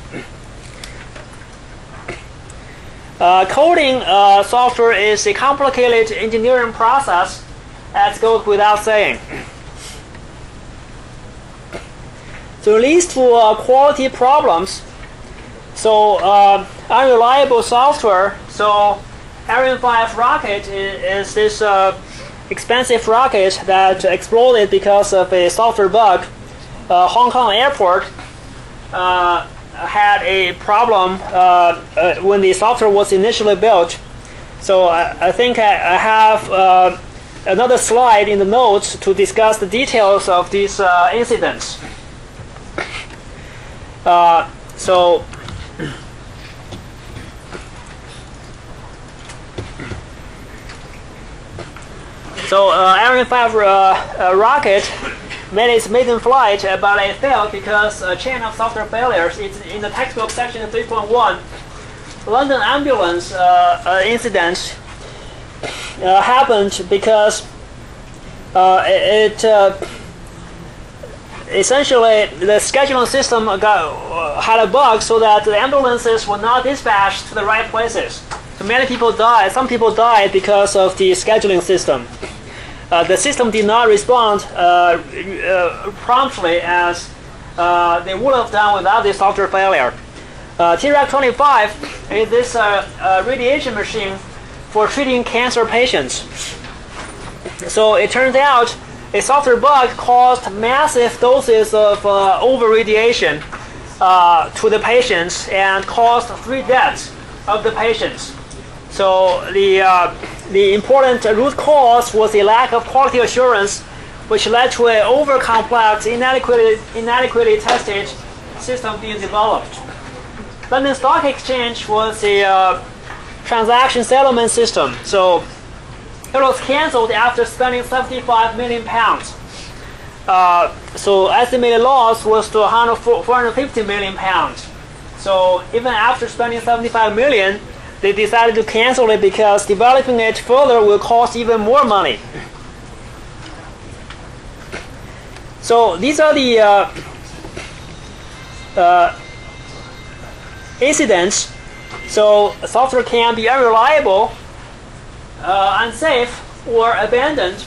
Uh, coding uh, software is a complicated engineering process, as goes without saying. So it leads to uh, quality problems. So uh, unreliable software. So Ariane 5 rocket is, is this uh, expensive rocket that exploded because of a software bug. Uh, Hong Kong airport had a problem uh, uh, when the software was initially built. So I, I think I, I have uh, another slide in the notes to discuss the details of these uh, incidents. Uh, so so uh, Ariane 5 rocket made its maiden flight, uh, but it failed because a chain of software failures. It's in the textbook section 3.1. London ambulance uh, uh, incident uh, happened because uh, it, it uh, essentially the scheduling system got, had a bug so that the ambulances were not dispatched to the right places. So many people died. Some people died because of the scheduling system uh, the system did not respond uh, uh, promptly as uh, they would have done without this software failure. Uh, Therac-25 is this radiation machine for treating cancer patients. So it turns out a software bug caused massive doses of over-radiation to the patients and caused three deaths of the patients. So the the important root cause was the lack of quality assurance, which led to an over-complex, inadequately, inadequately tested system being developed. London Stock Exchange was a uh, transaction settlement system, so it was cancelled after spending 75 million pounds. Uh, so estimated loss was to 450 million pounds. So even after spending 75 million, they decided to cancel it because developing it further will cost even more money. So these are the uh, uh, incidents. So software can be unreliable, uh, unsafe, or abandoned.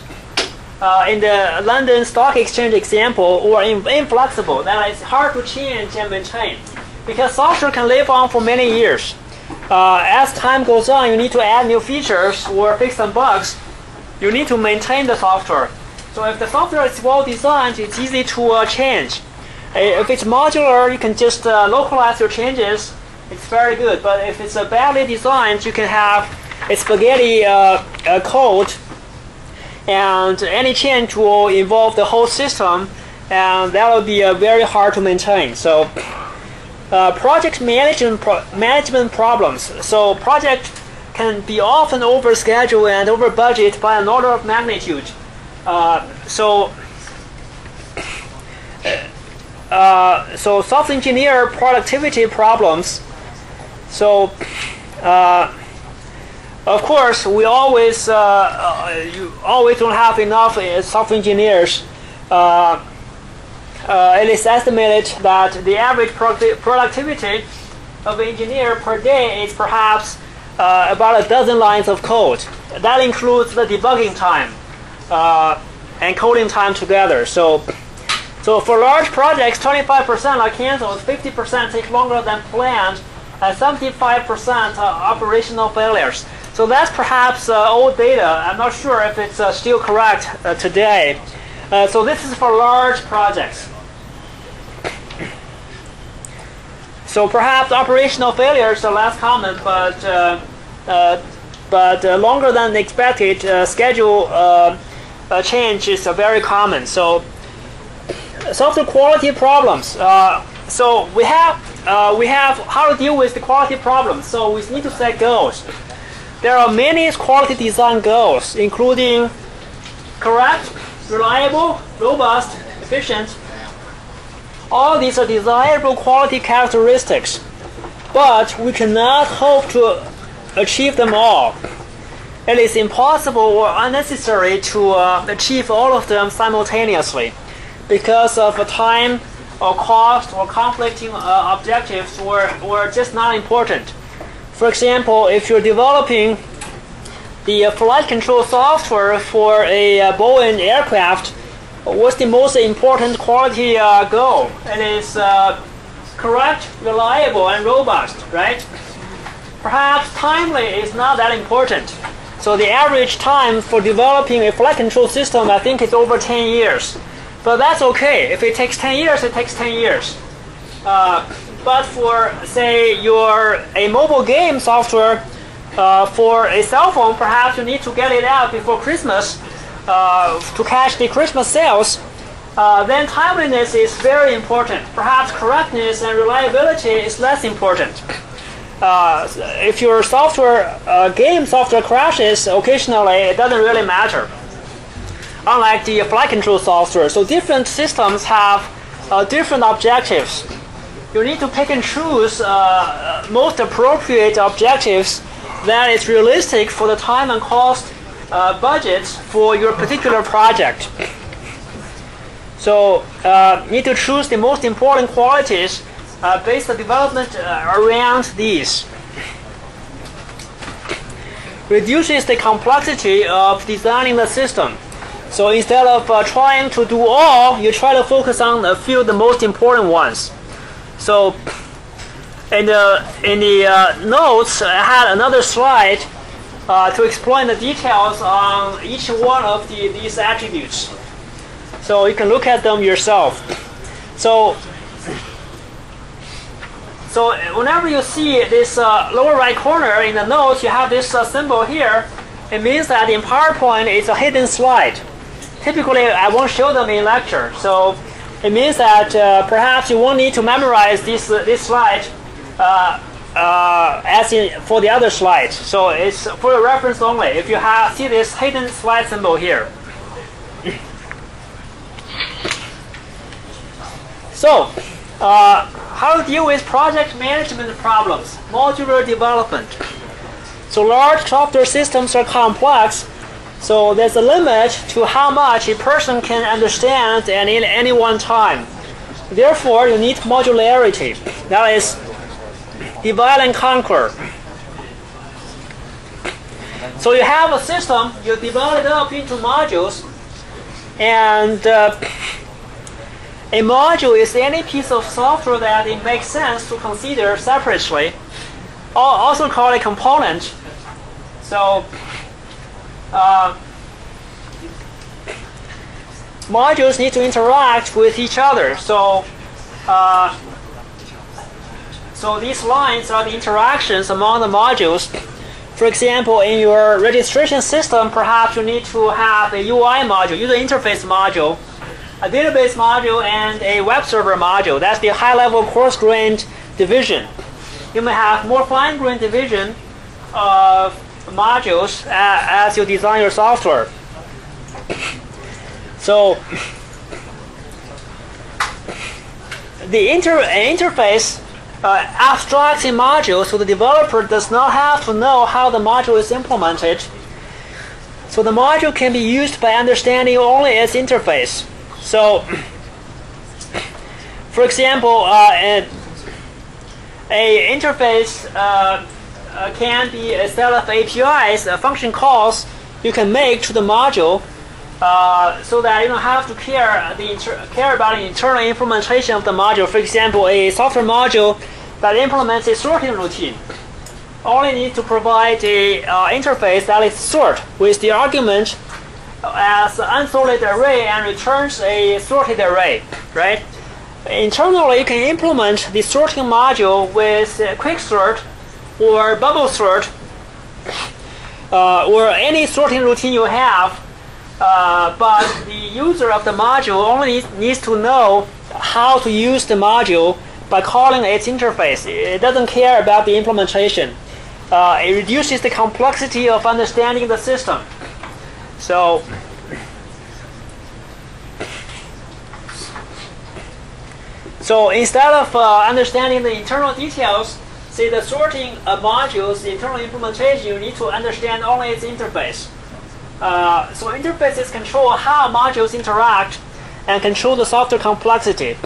Uh, in the London Stock Exchange example, or inflexible, that is hard to change and maintain, because software can live on for many years uh, as time goes on, you need to add new features or fix some bugs. You need to maintain the software. So if the software is well designed, it's easy to uh, change. If it's modular, you can just uh, localize your changes. It's very good. But if it's uh, badly designed, you can have a spaghetti uh, code, and any change will involve the whole system, and that will be uh, very hard to maintain. So uh, project management pro management problems. So project can be often over schedule and over budget by an order of magnitude. Uh, so, uh, so software engineer productivity problems. So, uh, of course, we always uh, uh, you always don't have enough software engineers. It is estimated that the average producti productivity of an engineer per day is perhaps uh, about a dozen lines of code. That includes the debugging time uh, and coding time together. So, so for large projects, 25% are canceled, 50% take longer than planned, and 75% are operational failures. So that's perhaps uh, old data. I'm not sure if it's uh, still correct uh, today. Uh, so this is for large projects. So perhaps operational failures are less common, but uh, uh, but uh, longer than expected uh, schedule uh, uh, change is very common. So software quality problems. so we have we have how to deal with the quality problems. So we need to set goals. There are many quality design goals, including correct, reliable, robust, efficient, all these are desirable quality characteristics, but we cannot hope to achieve them all. It is impossible or unnecessary to uh, achieve all of them simultaneously because of time or cost or conflicting uh, objectives were, or just not important. For example, if you're developing the flight control software for a uh, Boeing aircraft, what's the most important quality uh, goal? It is uh, correct, reliable, and robust, right? Perhaps timely is not that important. So the average time for developing a flight control system, I think, is over 10 years. But that's okay. If it takes 10 years, it takes 10 years. Uh, but for, say, your a mobile game software uh, for a cell phone, perhaps you need to get it out before Christmas uh, to catch the Christmas sales, uh, then timeliness is very important. Perhaps correctness and reliability is less important. Uh, if your software uh, game software crashes occasionally, it doesn't really matter. Unlike the flight control software, so different systems have uh, different objectives. You need to pick and choose uh, most appropriate objectives that is realistic for the time and cost uh, budgets for your particular project. So uh, need to choose the most important qualities uh, based the development uh, around these. Reduces the complexity of designing the system. So instead of uh, trying to do all, you try to focus on a few of the most important ones. So in the in the uh, notes, I had another slide uh, to explain the details on each one of the, these attributes. So you can look at them yourself. So, so whenever you see this uh, lower right corner in the notes, you have this uh, symbol here. It means that in PowerPoint it's a hidden slide. Typically, I won't show them in lecture. So it means that uh, perhaps you won't need to memorize this, uh, this slide uh, as in for the other slide. So it's for your reference only. If you have see this hidden slide symbol here. so, uh, how to deal with project management problems, modular development. So large software systems are complex, so there's a limit to how much a person can understand and in any one time. Therefore, you need modularity. That is divide and conquer. So you have a system, you divide it up into modules, and uh, a module is any piece of software that it makes sense to consider separately, or also called a component. So uh, modules need to interact with each other. So uh, so these lines are the interactions among the modules. For example, in your registration system, perhaps you need to have a UI module, user interface module, a database module, and a web server module. That's the high-level coarse-grained division. You may have more fine-grained division of modules as you design your software. So the inter interface uh, abstracts a module, so the developer does not have to know how the module is implemented. So the module can be used by understanding only its interface. So, for example, uh, a, a interface uh, uh, can be a set of APIs, uh, function calls you can make to the module, uh, so that you don't have to care the care about the internal implementation of the module. For example, a software module that implements a sorting routine only need to provide a uh, interface that is sort with the argument as unsorted array and returns a sorted array, right? Internally, you can implement the sorting module with quick sort or bubble sort uh, or any sorting routine you have, uh, but the user of the module only needs to know how to use the module by calling its interface. It doesn't care about the implementation. Uh, it reduces the complexity of understanding the system. So, so instead of uh, understanding the internal details, say the sorting of modules, the internal implementation, you need to understand only its interface. Uh, so interfaces control how modules interact and control the software complexity.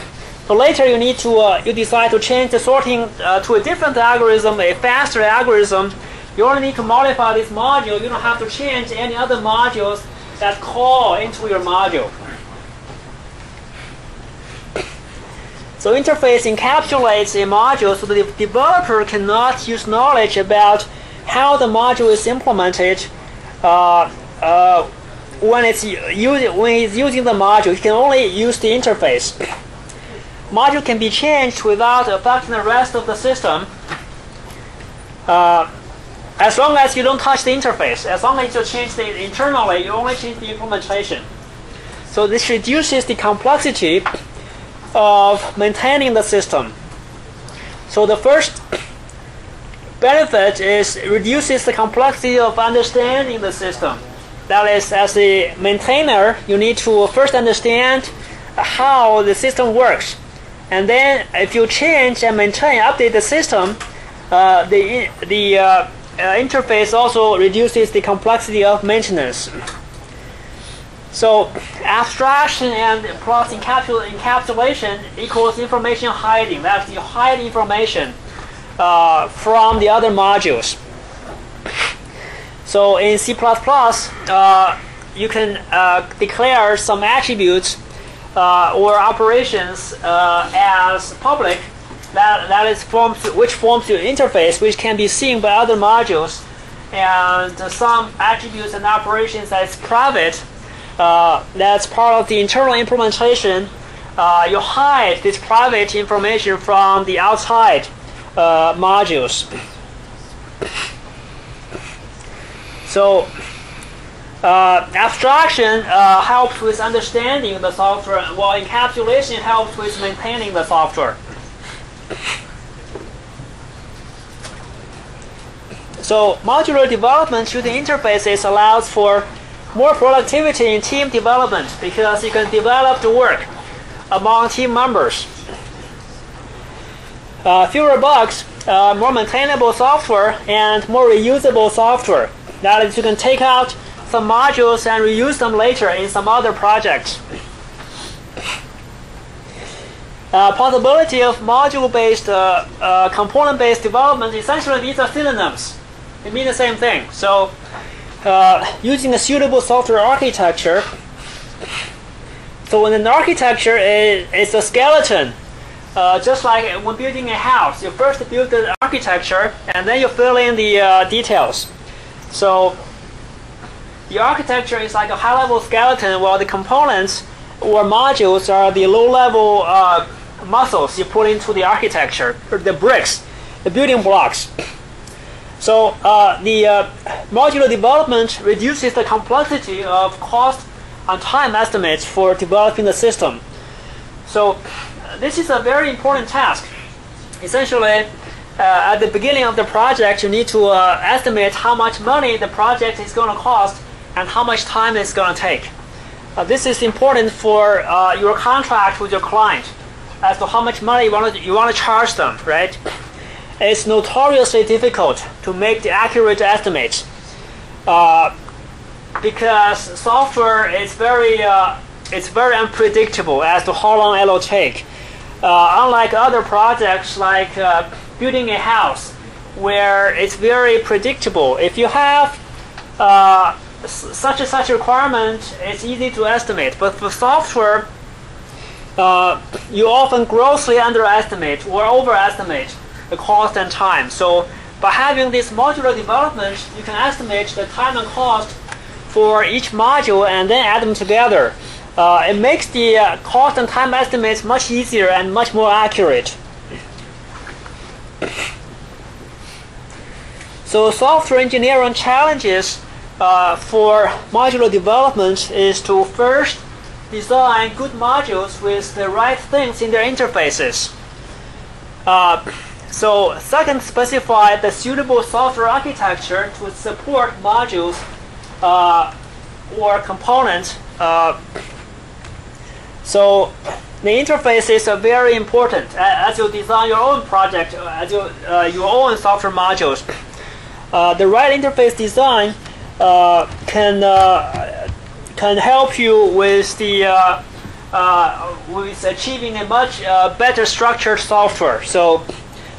So later you need to uh, you decide to change the sorting uh, to a different algorithm, a faster algorithm. You only need to modify this module. You don't have to change any other modules that call into your module. So interface encapsulates a module so the developer cannot use knowledge about how the module is implemented uh, uh, when it's using when it's using the module. He can only use the interface module can be changed without affecting the rest of the system. Uh, as long as you don't touch the interface, as long as you change the internally, you only change the implementation. So this reduces the complexity of maintaining the system. So the first benefit is reduces the complexity of understanding the system. That is, as a maintainer, you need to first understand how the system works. And then if you change and maintain, update the system, uh, the, the uh, uh, interface also reduces the complexity of maintenance. So abstraction and plus encapsul encapsulation equals information hiding. That's you hide information uh, from the other modules. So in C++, uh, you can uh, declare some attributes uh, or operations uh, as public. That, that is forms which forms your interface which can be seen by other modules. And some attributes and operations that's private uh, that's part of the internal implementation. Uh, you hide this private information from the outside modules so uh, abstraction uh, helps with understanding the software, while encapsulation helps with maintaining the software. So modular development using interfaces allows for more productivity in team development because you can develop the work among team members. Uh, fewer bugs, uh, more maintainable software, and more reusable software. That is, you can take out some modules and reuse them later in some other projects. Uh, possibility of module-based, uh, uh, component-based development, essentially these are synonyms. They mean the same thing. So uh, using a suitable software architecture, so when an architecture is, is a skeleton, uh, just like when building a house, you first build the architecture and then you fill in the uh, details. So the architecture is like a high-level skeleton, while the components or modules are the low-level uh, muscles you put into the architecture, the bricks, the building blocks. So uh, the uh, modular development reduces the complexity of cost and time estimates for developing the system. So this is a very important task. Essentially, uh, at the beginning of the project, you need to uh, estimate how much money the project is going to cost and how much time it's going to take. Uh, this is important for uh, your contract with your client as to how much money you want to, you want to charge them, right? It's notoriously difficult to make the accurate estimates uh, because software is very uh, it's very unpredictable as to how long it'll take. Unlike other projects like building a house, where it's very predictable. If you have uh, such and such requirement, it's easy to estimate. But for software, uh, you often grossly underestimate or overestimate the cost and time. So by having this modular development, you can estimate the time and cost for each module and then add them together. Uh, it makes the uh, cost and time estimates much easier and much more accurate. So software engineering challenges uh, for modular development is to first design good modules with the right things in their interfaces. Uh, so second, specify the suitable software architecture to support modules uh, or components. Uh, so the interfaces are very important as you design your own project, uh, as you, uh, your own software modules. Uh, the right interface design uh, can can help you with the with achieving a much better structured software. So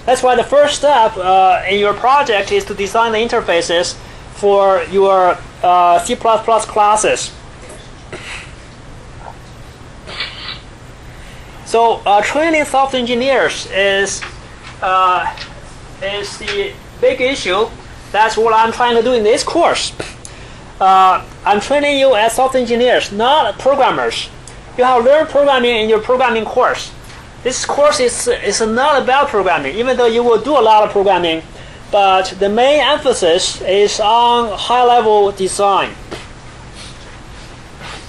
that's why the first step uh, in your project is to design the interfaces for your uh, C++ classes. So uh, training software engineers is uh, is the big issue. That's what I'm trying to do in this course. Uh, I'm training you as software engineers, not programmers. You have learned programming in your programming course. This course is, is not about programming, even though you will do a lot of programming, but the main emphasis is on high-level design.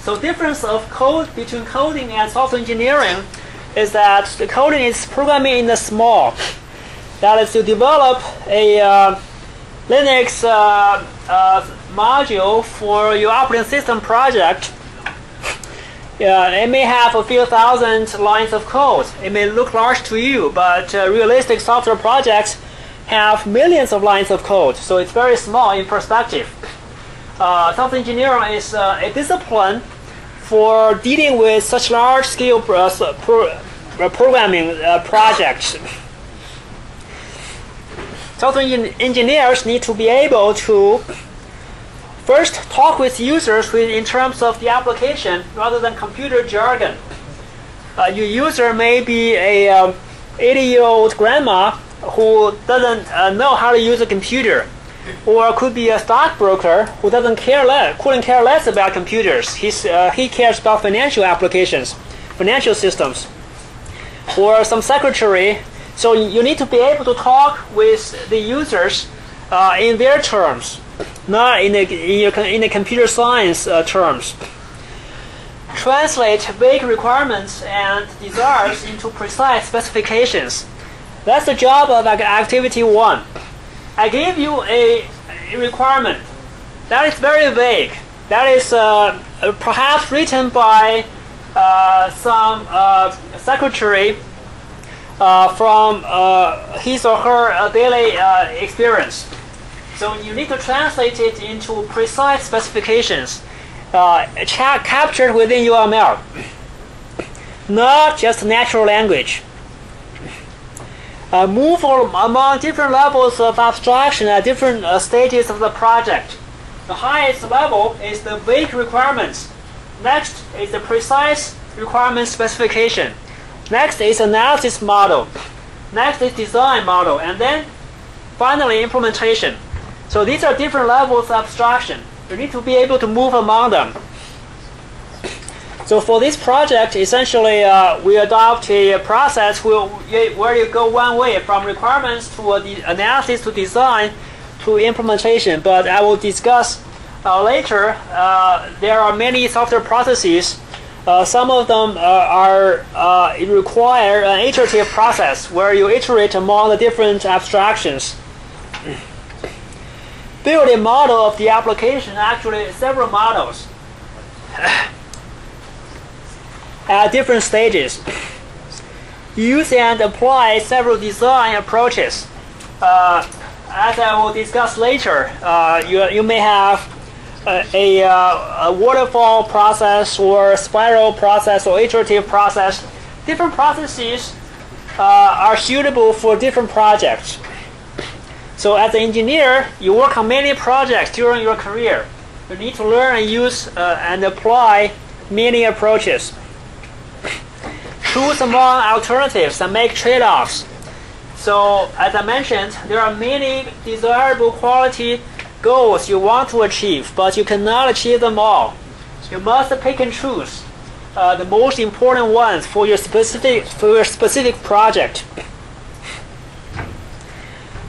So difference of code between coding and software engineering is that the coding is programming in the small. That is to develop a uh, Linux uh, uh, module for your operating system project it may have a few thousand lines of code. It may look large to you, but uh, realistic software projects have millions of lines of code, so it's very small in perspective. Uh, software engineering is uh, a discipline for dealing with such large-scale pro pro uh, programming uh, projects. Software engineers need to be able to First, talk with users with, in terms of the application rather than computer jargon. Uh, your user may be a 80-year-old um, grandma who doesn't uh, know how to use a computer, or could be a stockbroker who doesn't care less, couldn't care less about computers. He's, uh, he cares about financial applications, financial systems, or some secretary. So you need to be able to talk with the users uh, in their terms not in the in, your, in the computer science uh, terms. Translate vague requirements and desires into precise specifications. That's the job of activity one. I give you a, a requirement that is very vague. That is uh, perhaps written by uh, some uh, secretary uh, from uh, his or her daily experience. So you need to translate it into precise specifications captured within UML, not just natural language. Uh, move among different levels of abstraction at different uh, stages of the project. The highest level is the vague requirements. Next is the precise requirement specification. Next is analysis model. Next is design model. And then finally implementation. So these are different levels of abstraction. You need to be able to move among them. So for this project, essentially, uh, we adopt a process where, you go one way from requirements to analysis to design to implementation. But I will discuss uh, later. Uh, there are many software processes Uh, some of them uh, are uh, require an iterative process where you iterate among the different abstractions. Build a model of the application, actually several models at different stages. Use and apply several design approaches. Uh, as I will discuss later, uh, you, you may have a, a, uh, a, waterfall process or spiral process or iterative process. Different processes uh, are suitable for different projects. So as an engineer, you work on many projects during your career. You need to learn and use uh, and apply many approaches. Choose among alternatives and make trade-offs. So as I mentioned, there are many desirable quality goals you want to achieve, but you cannot achieve them all. You must pick and choose uh, the most important ones for your specific for your specific project.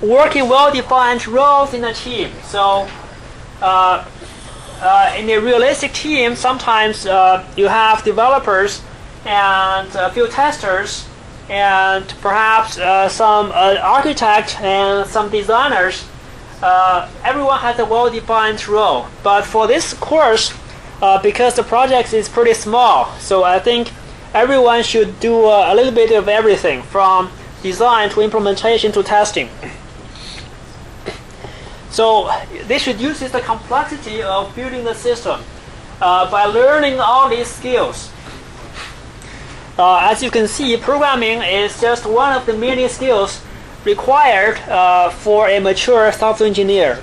Working well-defined roles in a team. So, uh, uh, in a realistic team, sometimes uh, you have developers and a few testers and perhaps uh, some uh, architect and some designers uh, everyone has a well-defined role. But for this course, uh, because the project is pretty small, so I think everyone should do a little bit of everything from design to implementation to testing. So this reduces the complexity of building the system uh, by learning all these skills. Uh, as you can see, programming is just one of the many skills required uh, for a mature software engineer.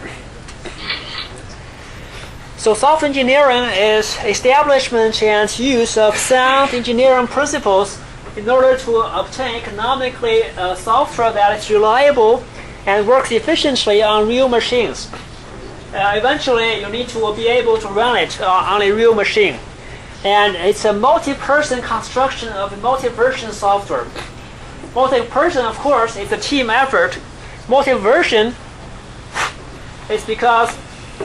So software engineering is establishment and use of sound engineering principles in order to obtain economically uh, software that is reliable and works efficiently on real machines. Uh, eventually, you need to be able to run it uh, on a real machine. And it's a multi-person construction of multi-version software. Multi-person, of course, is a team effort. Multi-version is because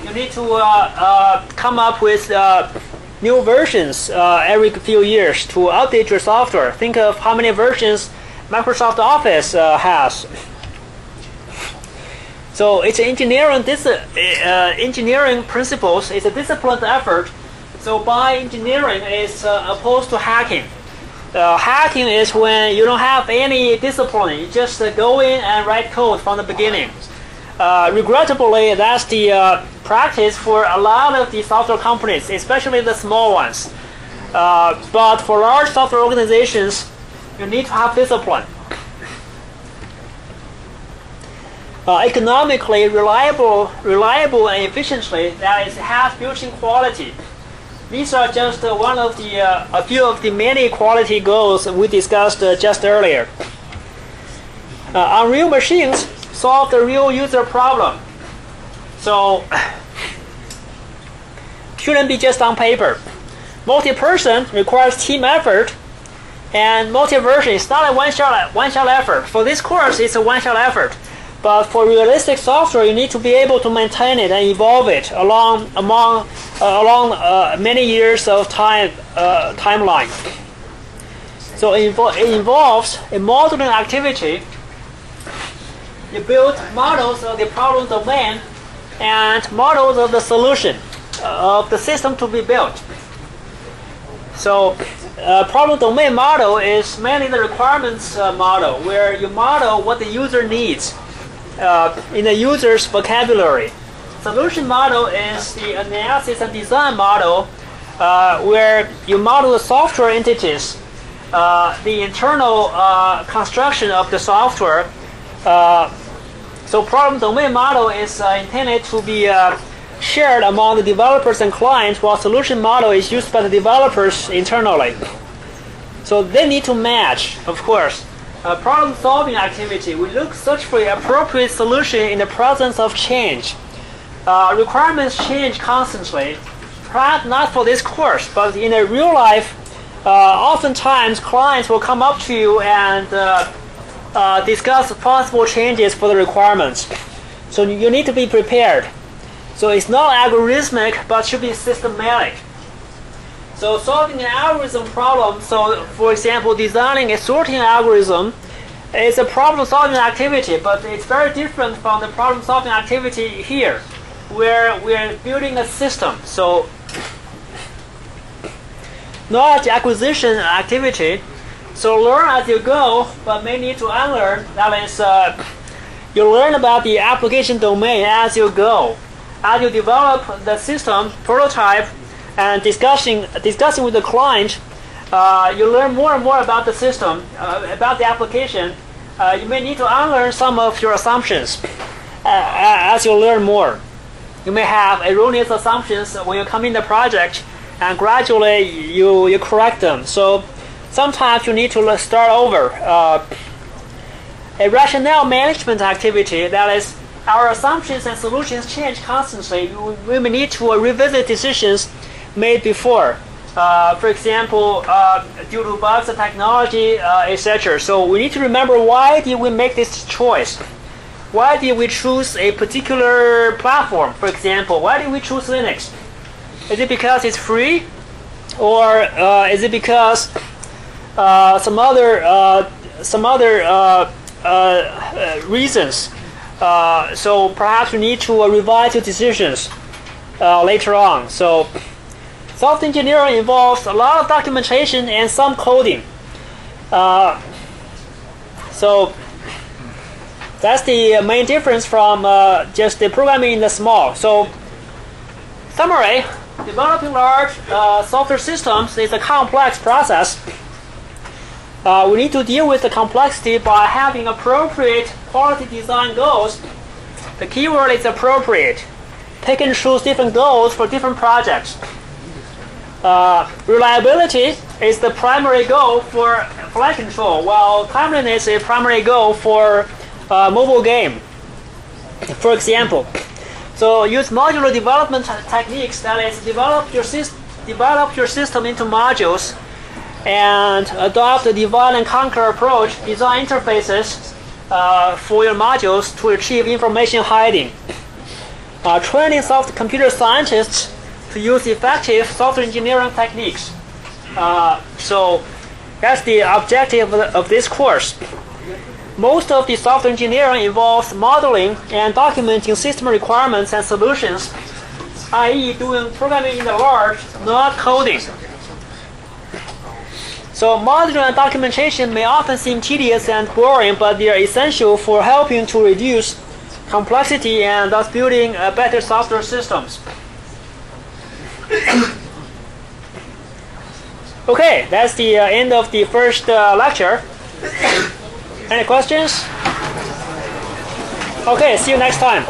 you need to uh, uh, come up with uh, new versions uh, every few years to update your software. Think of how many versions Microsoft Office uh, has. So it's engineering dis- uh, engineering principles. It's a disciplined effort. So by engineering is opposed to hacking. Uh, hacking is when you don't have any discipline. You just uh, go in and write code from the beginning. Uh, regrettably, that's the uh, practice for a lot of the software companies, especially the small ones. Uh, but for large software organizations, you need to have discipline. Uh, economically reliable, reliable and efficiently, that is, has built-in quality. These are just uh, one of the uh, a few of the many quality goals we discussed uh, just earlier. On real machines, solve the real user problem. So shouldn't be just on paper. Multi-person requires team effort, and multi-version is not a one-shot one-shot effort. For this course, it's a one-shot effort. But for realistic software, you need to be able to maintain it and evolve it along among uh, along uh, many years of time uh, timeline. So it, invo it, involves a modeling activity. You build models of the problem domain and models of the solution uh, of the system to be built. So uh, problem domain model is mainly the requirements uh, model where you model what the user needs uh, in the user's vocabulary. Solution model is the analysis and design model uh, where you model the software entities, uh, the internal uh, construction of the software. Uh, so problem domain model is uh, intended to be shared among the developers and clients, while solution model is used by the developers internally. So they need to match, of course uh, problem-solving activity, we look search for the appropriate solution in the presence of change. Uh, requirements change constantly. Perhaps not for this course, but in a real life, uh, oftentimes clients will come up to you and uh, uh, discuss possible changes for the requirements. So you need to be prepared. So it's not algorithmic, but should be systematic. So So solving an algorithm problem, so for example, designing a sorting algorithm is a problem-solving activity, but it's very different from the problem-solving activity here, where we're building a system. So knowledge acquisition activity. So learn as you go, but may need to unlearn. That is, uh, you learn about the application domain as you go. As you develop the system, prototype, and discussing discussing with the client, uh, you learn more and more about the system, uh, about the application. Uh, you may need to unlearn some of your assumptions uh, as you learn more. You may have erroneous assumptions when you come in the project, and gradually you you correct them. So sometimes you need to start over. Uh, a rationale management activity that is our assumptions and solutions change constantly. We may need to revisit decisions made before. Uh, for example, uh, due to bugs technology, uh, etc. So we need to remember why did we make this choice? Why did we choose a particular platform? For example, why did we choose Linux? Is it because it's free, or uh, is it because uh, some other uh, some other reasons? so perhaps we need to revise your decisions later on. So Software engineering involves a lot of documentation and some coding. Uh, so that's the main difference from uh, just the programming in the small. So summary, developing large uh, software systems is a complex process. Uh, we need to deal with the complexity by having appropriate quality design goals. The keyword is appropriate. Pick and choose different goals for different projects. Uh, reliability is the primary goal for flight control, while timeliness is a primary goal for uh, mobile game. For example, so use modular development techniques that is develop your system develop your system into modules and adopt a divide and conquer approach, design interfaces uh, for your modules to achieve information hiding. Uh, training soft computer scientists to use effective software engineering techniques. Uh, so that's the objective of this course. Most of the software engineering involves modeling and documenting system requirements and solutions, i.e. doing programming in the large, not coding. So modeling and documentation may often seem tedious and boring, but they are essential for helping to reduce complexity and thus building better software systems. okay, that's the uh, end of the first uh, lecture. Any questions? Okay, see you next time.